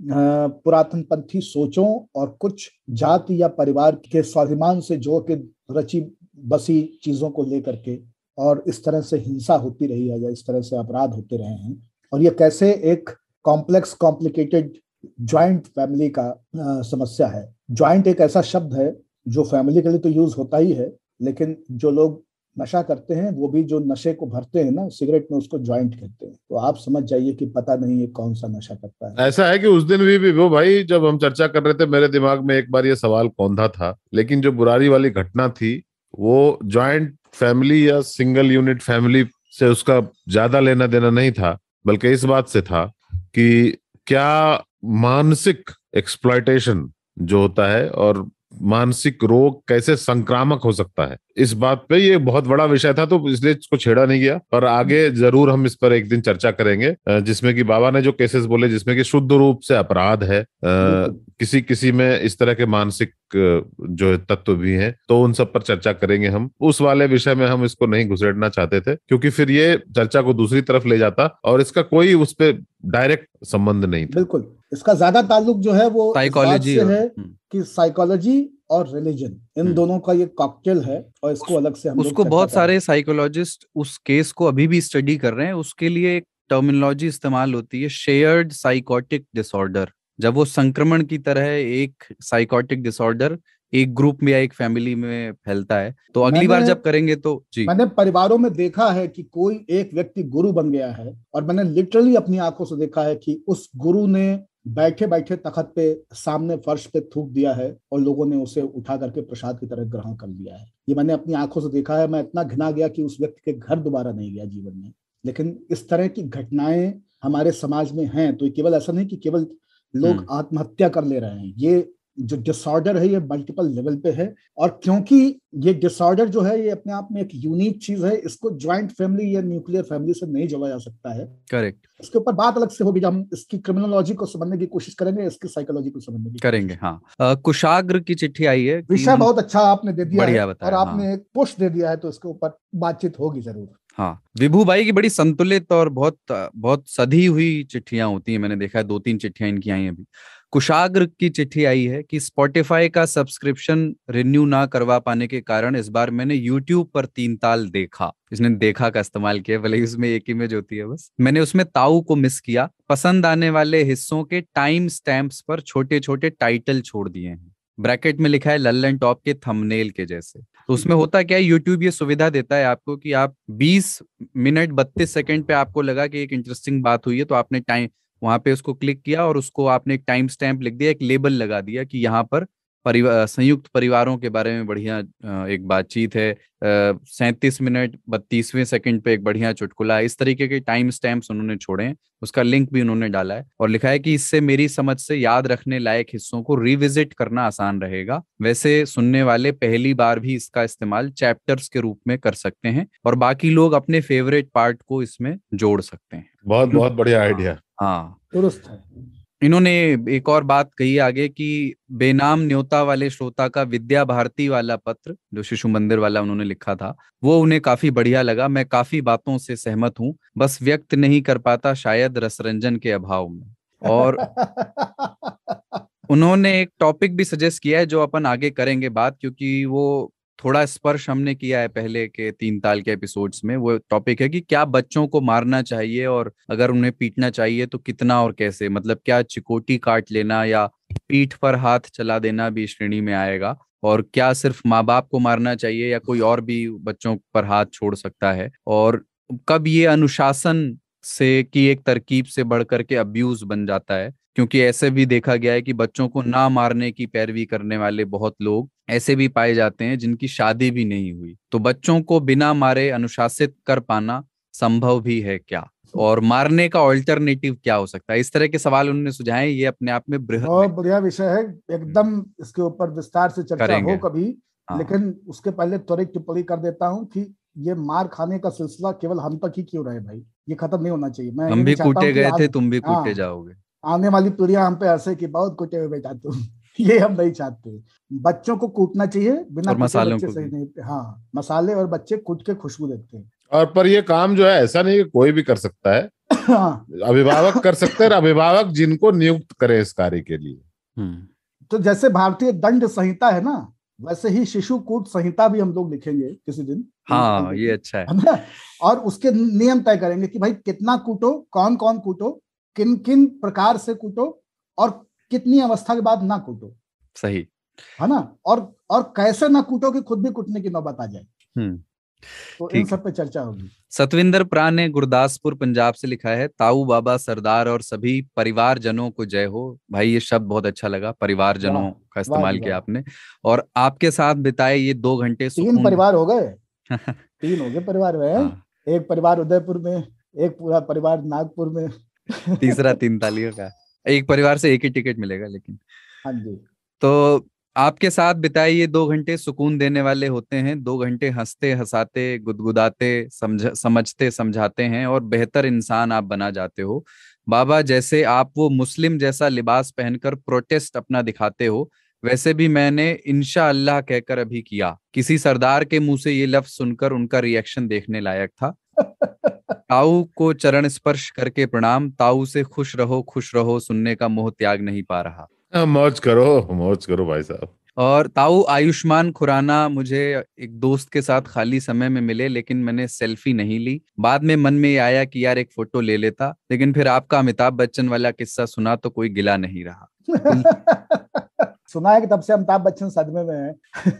पुरातन पंथी सोचों और कुछ जाति या परिवार के स्वाभिमान से जोड़ के रची बसी चीज़ों को लेकर के और इस तरह से हिंसा होती रही है या इस तरह से अपराध होते रहे हैं और ये कैसे एक कॉम्प्लेक्स कॉम्प्लिकेटेड ज्वाइंट फैमिली का आ, समस्या है। ज्वाइंट एक ऐसा शब्द है जो फैमिली के लिए तो यूज़ होता ही है लेकिन जो लोग नशा करते हैं वो भी जो नशे को भरते हैं ना सिगरेट में उसको ज्वाइंट कहते हैं। तो आप समझ जाइए कि पता नहीं है कौन सा नशा करता है। ऐसा है कि उस दिन भी, भी वो भाई जब हम चर्चा कर रहे थे मेरे दिमाग में एक बार ये सवाल कौंधा था लेकिन जो बुरारी वाली घटना थी वो ज्वाइंट फैमिली या सिंगल यूनिट फैमिली से उसका ज़्यादा लेना देना नहीं था बल्कि इस बात से था कि क्या मानसिक एक्सप्लॉयटेशन जो होता है और मानसिक रोग कैसे संक्रामक हो सकता है इस बात पे ये बहुत बड़ा विषय था तो इसलिए इसको छेड़ा नहीं गया। और आगे ज़रूर हम इस पर एक दिन चर्चा करेंगे जिसमें कि बाबा ने जो केसेस बोले जिसमें कि शुद्ध रूप से अपराध है किसी किसी में इस तरह के मानसिक जो है तत्व भी हैं तो उन सब पर चर्चा करेंगे हम। उस वाले विषय में हम इसको नहीं घुसेड़ना चाहते थे क्योंकि फिर ये चर्चा को दूसरी तरफ़ ले जाता और इसका कोई उस पर डायरेक्ट संबंध नहीं था। बिल्कुल। इसका ज़्यादा ताल्लुक जो है वो साइकोलॉजी है हम्म। कि साइकोलॉजी और रिलीजन इन हम्म। दोनों का ये कॉकटेल है और इसको अलग से हम उसको बहुत सारे साइकोलॉजिस्ट उस केस को अभी भी स्टडी कर रहे हैं। उसके लिए एक टर्मिनोलॉजी इस्तेमाल होती है शेयर्ड साइकोटिक डिसऑर्डर जब वो संक्रमण की तरह एक साइकोटिक डिसऑर्डर एक ग्रुप में या एक फैमिली में फैलता है तो अगली बार जब करेंगे तो जी। मैंने परिवारों में देखा है कि कोई एक व्यक्ति गुरु बन गया है और मैंने लिटरली अपनी आँखों से देखा है कि उस गुरु ने बैठे बैठे तखत पे सामने फर्श पे थूक दिया है और लोगों ने उसे उठा करके प्रसाद की तरह ग्रहण कर लिया है। ये मैंने अपनी आँखों से देखा है मैं इतना घिना गया कि उस व्यक्ति के घर दोबारा नहीं गया जीवन में। लेकिन इस तरह की घटनाएँ हमारे समाज में हैं तो केवल ऐसा नहीं कि केवल लोग हम्म। आत्महत्या कर ले रहे हैं। ये जो डिसऑर्डर है ये मल्टीपल लेवल पे है और क्योंकि ये डिसऑर्डर जो है ये अपने आप में एक यूनिक चीज़ है इसको ज्वाइंट फैमिली या न्यूक्लियर फैमिली से नहीं जोड़ा जा सकता है। करेक्ट इसके ऊपर बात अलग से होगी जब हम इसकी क्रिमिनोलॉजी को समझने की कोशिश करेंगे इसकी साइकोलॉजी को समझने की करेंगे हाँ। कुशाग्र की चिट्ठी आई है विषय बहुत अच्छा आपने दे दिया है और आपने हाँ। एक पुश दे दिया है तो इसके ऊपर बातचीत होगी ज़रूर। हाँ विभू भाई की बड़ी संतुलित और बहुत बहुत सधी हुई चिट्ठियाँ होती हैं, मैंने देखा है दो तीन चिट्ठियाँ इनकी आई अभी। कुशाग्र की चिट्ठी आई है कि स्पॉटिफाई का सब्सक्रिप्शन रिन्यू ना करवा पाने के कारण इस बार मैंने यूट्यूब पर तीन ताल देखा। इसने देखा का इस्तेमाल किया, भले ही उसमें एक इमेज होती है बस। मैंने उसमें ताऊ को मिस किया। पसंद आने वाले हिस्सों के टाइम स्टैम्प्स पर छोटे छोटे टाइटल छोड़ दिए हैं। ब्रैकेट में लिखा है लल्लन टॉप के थंबनेल के जैसे। तो उसमें होता क्या है यूट्यूब ये सुविधा देता है आपको कि आप 20 मिनट 32 सेकंड पे आपको लगा कि एक इंटरेस्टिंग बात हुई है तो आपने टाइम, वहाँ पे उसको क्लिक किया और उसको आपने एक टाइम स्टैम्प लिख दिया, एक लेबल लगा दिया कि यहाँ पर परिवार संयुक्त परिवारों के बारे में बढ़िया एक बातचीत है। सैंतीस मिनट बत्तीसवें सेकंड पे एक बढ़िया चुटकुला है इस तरीके के टाइम स्टैम्प्स उन्होंने छोड़े हैं उसका लिंक भी उन्होंने डाला है और लिखा है कि इससे मेरी समझ से याद रखने लायक हिस्सों को रिविजिट करना आसान रहेगा। वैसे सुनने वाले पहली बार भी इसका इस्तेमाल चैप्टर्स के रूप में कर सकते हैं और बाकी लोग अपने फेवरेट पार्ट को इसमें जोड़ सकते हैं। बहुत बहुत बढ़िया आइडिया। हाँ। दुरुस्त है। इन्होंने एक और बात कही आगे कि बेनाम न्योता वाले श्रोता का विद्या भारती वाला पत्र जो शिशु मंदिर वाला उन्होंने लिखा था वो उन्हें काफ़ी बढ़िया लगा। मैं काफ़ी बातों से सहमत हूँ बस व्यक्त नहीं कर पाता शायद रसरंजन के अभाव में। और उन्होंने एक टॉपिक भी सजेस्ट किया है जो अपन आगे करेंगे बात क्योंकि वो थोड़ा स्पर्श हमने किया है पहले के तीन ताल के एपिसोड्स में, वो टॉपिक है कि क्या बच्चों को मारना चाहिए और अगर उन्हें पीटना चाहिए तो कितना और कैसे? मतलब क्या चिकोटी काट लेना या पीठ पर हाथ चला देना भी श्रेणी में आएगा? और क्या सिर्फ़ माँ बाप को मारना चाहिए या कोई और भी बच्चों पर हाथ छोड़ सकता है? और कब ये अनुशासन से की एक तरकीब से बढ़ करके अब्यूज बन जाता है? क्योंकि ऐसे भी देखा गया है कि बच्चों को ना मारने की पैरवी करने वाले बहुत लोग ऐसे भी पाए जाते हैं जिनकी शादी भी नहीं हुई। तो बच्चों को बिना मारे अनुशासित कर पाना संभव भी है क्या? और मारने का ऑल्टरनेटिव क्या हो सकता है? इस तरह के सवाल उन्होंने सुझाए ये अपने आप में बृहद बहुत बढ़िया विषय है। एकदम इसके ऊपर विस्तार से चर्चा हो कभी हाँ। लेकिन उसके पहले त्वरित टिप्पणी कर देता हूँ कि ये मार खाने का सिलसिला केवल हम तक ही क्यों रहे भाई? ये खत्म नहीं होना चाहिए। मैं हम भी कूटे गए थे तुम भी कूटे हाँ, जाओगे। आने वाली पीढ़ियाँ हम पे ऐसे कि बहुत कुटे हुए बेटा तुम ये हम नहीं चाहते। बच्चों को कूटना चाहिए बिना मसालों को सही नहीं हाँ मसाले और बच्चे कूट के खुशबू देते हैं। और पर ये काम जो है ऐसा नहीं कि कोई भी कर सकता है। हाँ। अभिभावक कर सकते हैं अभिभावक जिनको नियुक्त करे इस कार्य के लिए। हम्म। तो जैसे भारतीय दंड संहिता है ना वैसे ही शिशु कूट संहिता भी हम लोग लिखेंगे किसी दिन। हाँ ये अच्छा है। ना? और उसके नियम तय करेंगे कि भाई कितना कूटो कौन कौन कूटो किन किन प्रकार से कूटो और कितनी अवस्था के बाद ना कूटो। सही। है ना? और और कैसे ना कूटो कि खुद भी कूटने की नौबत आ जाए। हम्म। तो इन सब पे चर्चा होगी। सतविंदर प्रा ने गुरदासपुर पंजाब से लिखा है ताऊ बाबा सरदार और सभी परिवार जनों को जय हो। भाई ये शब्द बहुत अच्छा लगा परिवार जनों का इस्तेमाल किया आपने। और आपके साथ बिताए ये दो घंटे तीन परिवार हो गए? तीन हो गए परिवार में हाँ। एक परिवार उदयपुर में एक पूरा परिवार नागपुर में। तीसरा तीन तालियों का। एक परिवार से एक ही टिकट मिलेगा लेकिन। हाँ जी। तो आपके साथ बिताए ये दो घंटे सुकून देने वाले होते हैं दो घंटे हँसते हंसाते गुदगुदाते समझ समझते समझाते हैं और बेहतर इंसान आप बना जाते हो। बाबा जैसे आप वो मुस्लिम जैसा लिबास पहनकर प्रोटेस्ट अपना दिखाते हो वैसे भी मैंने इनशा अल्लाह कहकर अभी किया। किसी सरदार के मुँह से ये लफ्ज सुनकर उनका रिएक्शन देखने लायक था। ताऊ को चरण स्पर्श करके प्रणाम। ताऊ से खुश रहो खुश रहो सुनने का मोह त्याग नहीं पा रहा। मौज करो मौज करो भाई साहब। और ताऊ आयुष्मान खुराना मुझे एक दोस्त के साथ खाली समय में मिले लेकिन मैंने सेल्फी नहीं ली। बाद में मन में आया कि यार एक फ़ोटो ले लेता लेकिन फिर आपका अमिताभ बच्चन वाला किस्सा सुना तो कोई गिला नहीं रहा। सुना है कि तब से अमिताभ बच्चन सदमे में है।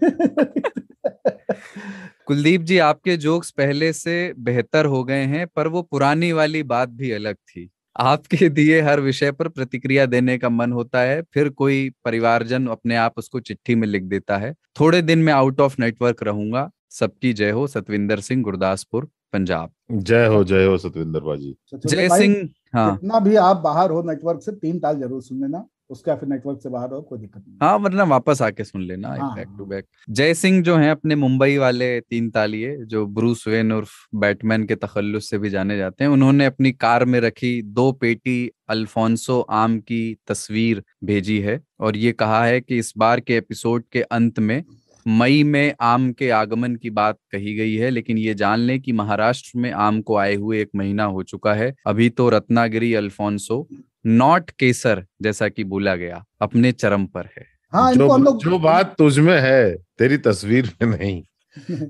कुलदीप जी आपके जोक्स पहले से बेहतर हो गए हैं पर वो पुरानी वाली बात भी अलग थी। आपके दिए हर विषय पर प्रतिक्रिया देने का मन होता है फिर कोई परिवारजन अपने आप उसको चिट्ठी में लिख देता है। थोड़े दिन में आउट ऑफ़ नेटवर्क रहूँगा। सबकी जय हो सतविंदर सिंह गुरदासपुर पंजाब। जय हो जय हो सतविंदर भाजी जय सिंह हाँ। जितना भी आप बाहर हो नेटवर्क से तीन ताल ज़रूर सुन लेना उसका फिर नेटवर्क से बाहर हो कोई दिक्कत नहीं हाँ। वरना वापस आके सुन लेना हाँ, बैक टू। बैक जय सिंह जो हैं अपने मुंबई वाले तीन तालिए जो ब्रूस वेन उर्फ़ बैटमैन के तखल्लुस से भी जाने जाते हैं उन्होंने अपनी कार में रखी दो पेटी अल्फोंसो आम की तस्वीर भेजी है और ये कहा है कि इस बार के एपिसोड के अंत में मई में आम के आगमन की बात कही गई है लेकिन ये जान लें कि महाराष्ट्र में आम को आए हुए एक महीना हो चुका है। अभी तो रत्नागिरी अल्फोंसो नॉट केसर जैसा कि बोला गया अपने चरम पर है। हाँ जो इनको हम लोग जो बात तुझ में है तेरी तस्वीर में नहीं।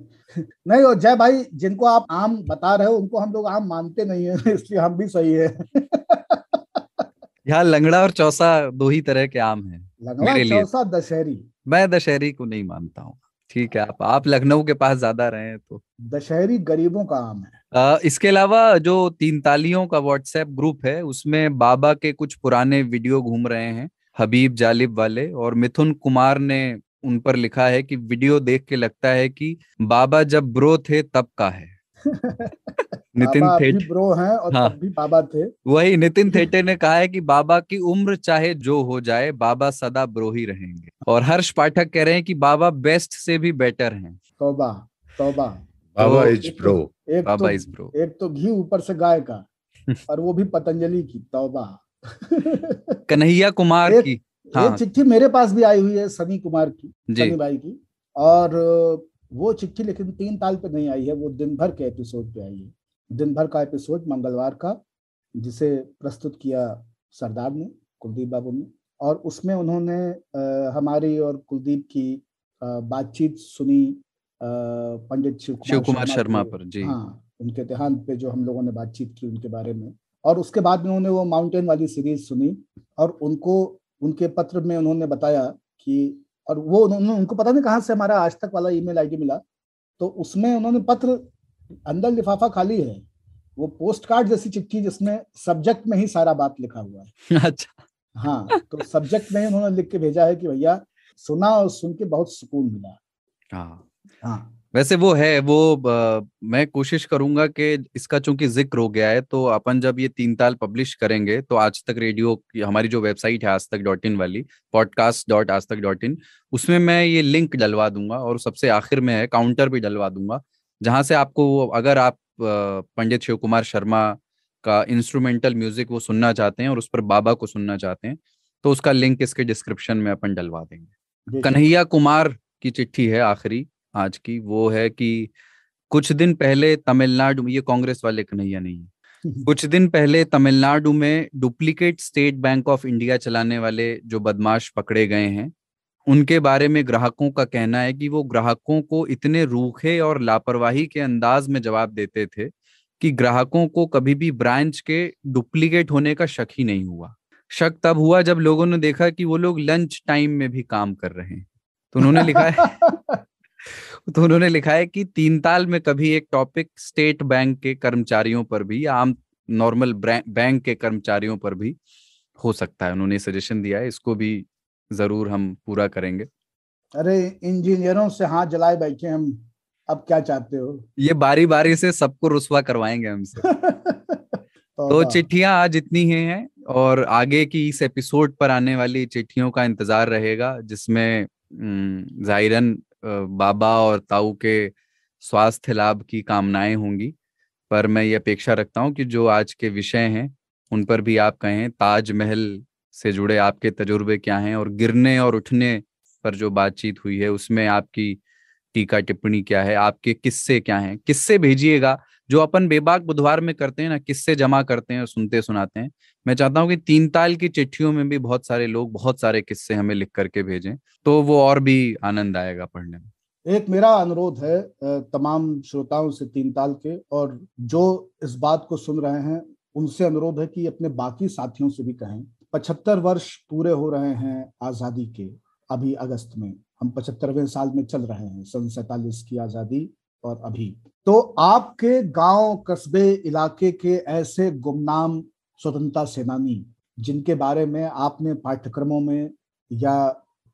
नहीं और जय भाई जिनको आप आम बता रहे हो उनको हम लोग आम मानते नहीं है इसलिए हम भी सही है। यहाँ लंगड़ा और चौसा दो ही तरह के आम है लिए। चौसा दशहरी। मैं दशहरी को नहीं मानता हूँ। ठीक है आप आप लखनऊ के पास ज़्यादा रहे हैं तो। दशहरी गरीबों का आम है। आ, इसके अलावा जो तीन तालियों का व्हाट्सएप ग्रुप है उसमें बाबा के कुछ पुराने वीडियो घूम रहे हैं हबीब जालिब वाले और मिथुन कुमार ने उन पर लिखा है कि वीडियो देख के लगता है कि बाबा जब ब्रो थे तब का है। नितिन बाबा थेट ब्रो हैं और हाँ। भी बाबा थे। वही नितिन थेटे ने कहा है कि बाबा की उम्र चाहे जो हो जाए बाबा सदा ब्रो ही रहेंगे। और हर्ष पाठक कह रहे हैं कि बाबा बेस्ट से भी बेटर हैं। तौबा तौबा। बाबा तो इज़ प्रो एक बाबा तो इज़ ब्रो एक तो घी ऊपर से गाय का और वो भी पतंजलि की तौबा। कन्हैया कुमार एक- की। एक हाँ। चिट्ठी मेरे पास भी आई हुई है सनी कुमार की सनी भाई की। और वो चिट्ठी लेकिन तीन ताल पे नहीं आई है वो दिन भर के एपिसोड पे आई है। दिन भर का एपिसोड मंगलवार का जिसे प्रस्तुत किया सरदार ने कुलदीप बाबू ने। और उसमें उन्होंने हमारी और कुलदीप की बातचीत सुनी पंडित शिव शिव कुमार शर्मा पर जी। हाँ उनके देहांत पे जो हम लोगों ने बातचीत की उनके बारे में। और उसके बाद में उन्होंने वो माउंटेन वाली सीरीज़ सुनी और उनको उनके पत्र में उन्होंने बताया कि और वो उन्होंने उनको पता नहीं कहाँ से हमारा आज तक वाला ईमेल आईडी मिला। तो उसमें उन्होंने पत्र अंदर लिफाफा खाली है। वो पोस्ट कार्ड जैसी चिट्ठी जिसमें सब्जेक्ट में ही सारा बात लिखा हुआ है। अच्छा। हाँ तो सब्जेक्ट में ही उन्होंने लिख के भेजा है कि भैया सुना और सुन के बहुत सुकून मिला। हाँ। हाँ। वैसे वो है वो अ, मैं कोशिश करूँगा कि इसका चूँकि ज़िक्र हो गया है तो अपन जब ये तीन ताल पब्लिश करेंगे तो आज तक रेडियो की हमारी जो वेबसाइट है आज तक डॉट इन वाली पॉडकास्ट डॉट आज तक डॉट इन उसमें मैं ये लिंक डलवा दूँगा और सबसे आखिर में है काउंटर भी डलवा दूँगा जहाँ से आपको अगर आप पंडित शिव कुमार शर्मा का इंस्ट्रूमेंटल म्यूज़िक वो सुनना चाहते हैं और उस पर बाबा को सुनना चाहते हैं तो उसका लिंक इसके डिस्क्रिप्शन में अपन डलवा देंगे। कन्हैया कुमार की चिट्ठी है आखिरी आज की वो है कि कुछ दिन पहले तमिलनाडु ये कांग्रेस वाले कन्हैया नहीं है। कुछ दिन पहले तमिलनाडु में duplicate State Bank of India चलाने वाले जो बदमाश पकड़े गए हैं उनके बारे में ग्राहकों का कहना है कि वो ग्राहकों को इतने रूखे और लापरवाही के अंदाज में जवाब देते थे कि ग्राहकों को कभी भी ब्रांच के डुप्लीकेट होने का शक ही नहीं हुआ। शक तब हुआ जब लोगों ने देखा कि वो लोग लंच टाइम में भी काम कर रहे हैं। तो उन्होंने लिखा है तो उन्होंने लिखा है कि तीन ताल में कभी एक टॉपिक स्टेट बैंक के कर्मचारियों पर भी आम नॉर्मल बैंक के कर्मचारियों पर भी हो सकता है। उन्होंने सजेशन दिया है इसको भी ज़रूर हम पूरा करेंगे। अरे इंजीनियरों से हाथ जलाए बैठे हम अब क्या चाहते हो? ये बारी बारी से सबको रुसवा करवाएँगे हमसे। तो तौबा। चिट्ठियाँ आज इतनी ही हैं और आगे की इस एपिसोड पर आने वाली चिट्ठियों का इंतज़ार रहेगा जिसमें जाहिरन बाबा और ताऊ के स्वास्थ्य लाभ की कामनाएँ होंगी। पर मैं ये अपेक्षा रखता हूँ कि जो आज के विषय हैं, उन पर भी आप कहें, ताजमहल से जुड़े आपके तजुर्बे क्या हैं और गिरने और उठने पर जो बातचीत हुई है, उसमें आपकी टीका टिप्पणी क्या है, आपके किस्से क्या हैं, किस्से भेजिएगा जो अपन बेबाक बुधवार में करते हैं ना, किस्से जमा करते हैं और सुनते सुनाते हैं। मैं चाहता हूँ कि तीन ताल की चिट्ठियों में भी बहुत सारे लोग बहुत सारे किस्से हमें लिख करके भेजें तो वो और भी आनंद आएगा पढ़ने में। एक मेरा अनुरोध है तमाम श्रोताओं से तीन ताल के, और जो इस बात को सुन रहे हैं, उनसे अनुरोध है कि अपने बाकी साथियों से भी कहें। पचहत्तर वर्ष पूरे हो रहे हैं आज़ादी के, अभी अगस्त में। हम पचहत्तरवें साल में चल रहे हैं, सन सैतालीस की आज़ादी। और अभी। तो आपके गाँव कस्बे इलाके के ऐसे गुमनाम स्वतंत्रता सेनानी, जिनके बारे में आपने पाठ्यक्रमों में या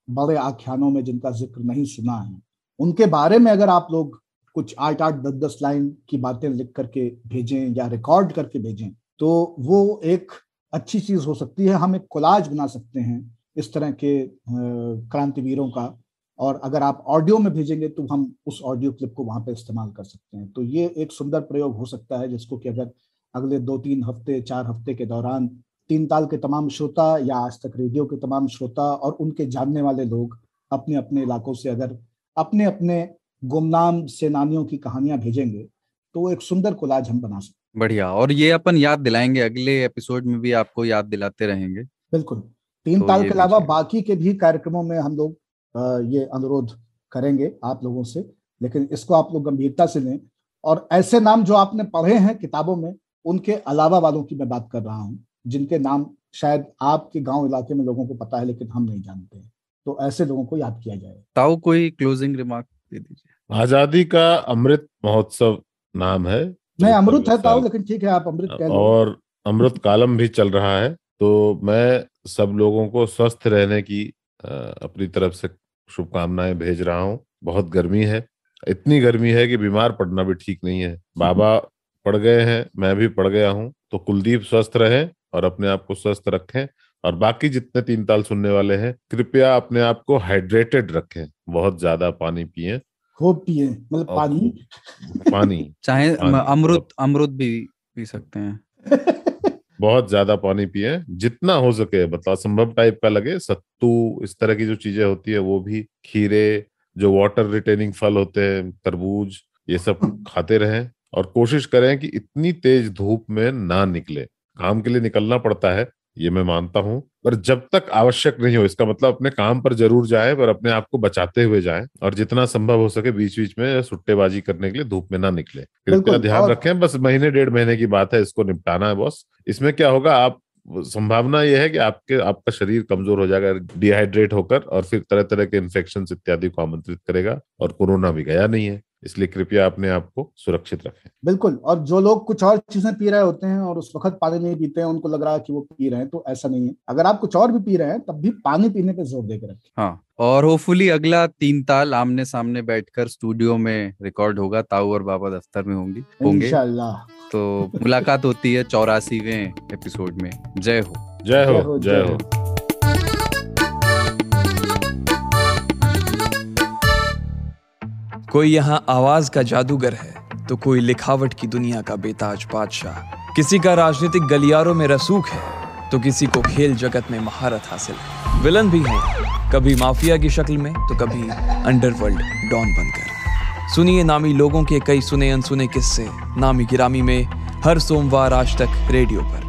बड़े आख्यानों में जिनका ज़िक्र नहीं सुना है, उनके बारे में अगर आप लोग कुछ आठ आठ दस दस लाइन की बातें लिख करके भेजें या रिकॉर्ड करके भेजें तो वो एक अच्छी चीज़ हो सकती है। हम एक कोलाज बना सकते हैं इस तरह के क्रांतिवीरों का। और अगर आप ऑडियो में भेजेंगे तो हम उस ऑडियो क्लिप को वहाँ पे इस्तेमाल कर सकते हैं। तो ये एक सुंदर प्रयोग हो सकता है जिसको कि अगर अगले दो तीन हफ़्ते चार हफ़्ते के दौरान तीन ताल के तमाम श्रोता या आज तक रेडियो के तमाम श्रोता और उनके जानने वाले लोग अपने अपने इलाकों से अगर अपने अपने गुमनाम सेनानियों की कहानियाँ भेजेंगे तो एक सुंदर कोलाज हम बना सकते बढ़िया। और ये अपन याद दिलाएँगे अगले एपिसोड में भी आपको याद दिलाते रहेंगे। बिल्कुल। तीन तो ताल के अलावा बाकी के भी कार्यक्रमों में हम लोग ये अनुरोध करेंगे आप लोगों से लेकिन इसको आप लोग गंभीरता से लें। और ऐसे नाम जो आपने पढ़े हैं किताबों में उनके अलावा वालों की मैं बात कर रहा हूँ जिनके नाम शायद आपके गाँव इलाके में लोगों को पता है लेकिन हम नहीं जानते तो ऐसे लोगों को याद किया जाए। ताओ कोई क्लोजिंग रिमार्क दे दीजिए। आज़ादी का अमृत महोत्सव नाम है। नहीं अमृत है ताओ लेकिन ठीक है आप अमृत कह और अमृत कालम भी चल रहा है तो मैं सब लोगों को स्वस्थ रहने की अपनी तरफ़ से शुभकामनाएँ भेज रहा हूँ। बहुत गर्मी है। इतनी गर्मी है कि बीमार पड़ना भी ठीक नहीं है। बाबा पड़ गए हैं मैं भी पड़ गया हूँ। तो कुलदीप स्वस्थ रहे और अपने आप को स्वस्थ रखें और बाकी जितने तीन ताल सुनने वाले हैं कृपया अपने आप को हाइड्रेटेड रखें। बहुत ज़्यादा पानी पिए। खूब पिए। मतलब पानी? पानी। चाहे अमृत अमृत भी पी सकते हैं। बहुत ज़्यादा पानी पिए, जितना हो सके मतलब असंभव टाइप का लगे, सत्तू, इस तरह की जो चीज़ें होती है, वो भी खीरे, जो वाटर रिटेनिंग फल होते हैं, तरबूज, ये सब खाते रहें और कोशिश करें कि इतनी तेज धूप में ना निकले। काम के लिए निकलना पड़ता है, ये मैं मानता हूँ। पर जब तक आवश्यक नहीं हो इसका मतलब अपने काम पर ज़रूर जाए पर अपने आप को बचाते हुए जाए और जितना संभव हो सके बीच बीच में सुट्टेबाजी करने के लिए धूप में ना निकले। कृपया ध्यान रखें बस महीने डेढ़ महीने की बात है इसको निपटाना है बॉस। इसमें क्या होगा आप संभावना यह है कि आपके आपका शरीर कमज़ोर हो जाएगा डिहाइड्रेट होकर और फिर तरह तरह के इन्फेक्शन इत्यादि को आमंत्रित करेगा और कोरोना भी गया नहीं है। इसलिए कृपया अपने आप को सुरक्षित रखें। बिल्कुल और जो लोग कुछ और चीज़ें पी रहे होते हैं और उस वक्त पानी नहीं पीते हैं उनको लग रहा है कि वो पी रहे हैं तो ऐसा नहीं है। अगर आप कुछ और भी पी रहे हैं तब भी पानी पीने पे ज़ोर देकर रखें। हाँ और होपफुली अगला तीन ताल आमने सामने बैठकर स्टूडियो में रिकॉर्ड होगा ताऊ और बाबा दफ्तर में होंगी होंगे। तो मुलाकात होती है चौरासीवे एपिसोड में। जय हो जय हो। जय हो। कोई यहाँ आवाज़ का जादूगर है तो कोई लिखावट की दुनिया का बेताज बादशाह। किसी का राजनीतिक गलियारों में रसूख है तो किसी को खेल जगत में महारत हासिल है। विलन भी है, कभी माफिया की शक्ल में तो कभी अंडरवर्ल्ड डॉन बनकर। सुनिए नामी लोगों के कई सुने अनसुने किस्से, नामी गिरामी में, हर सोमवार आज तक रेडियो पर।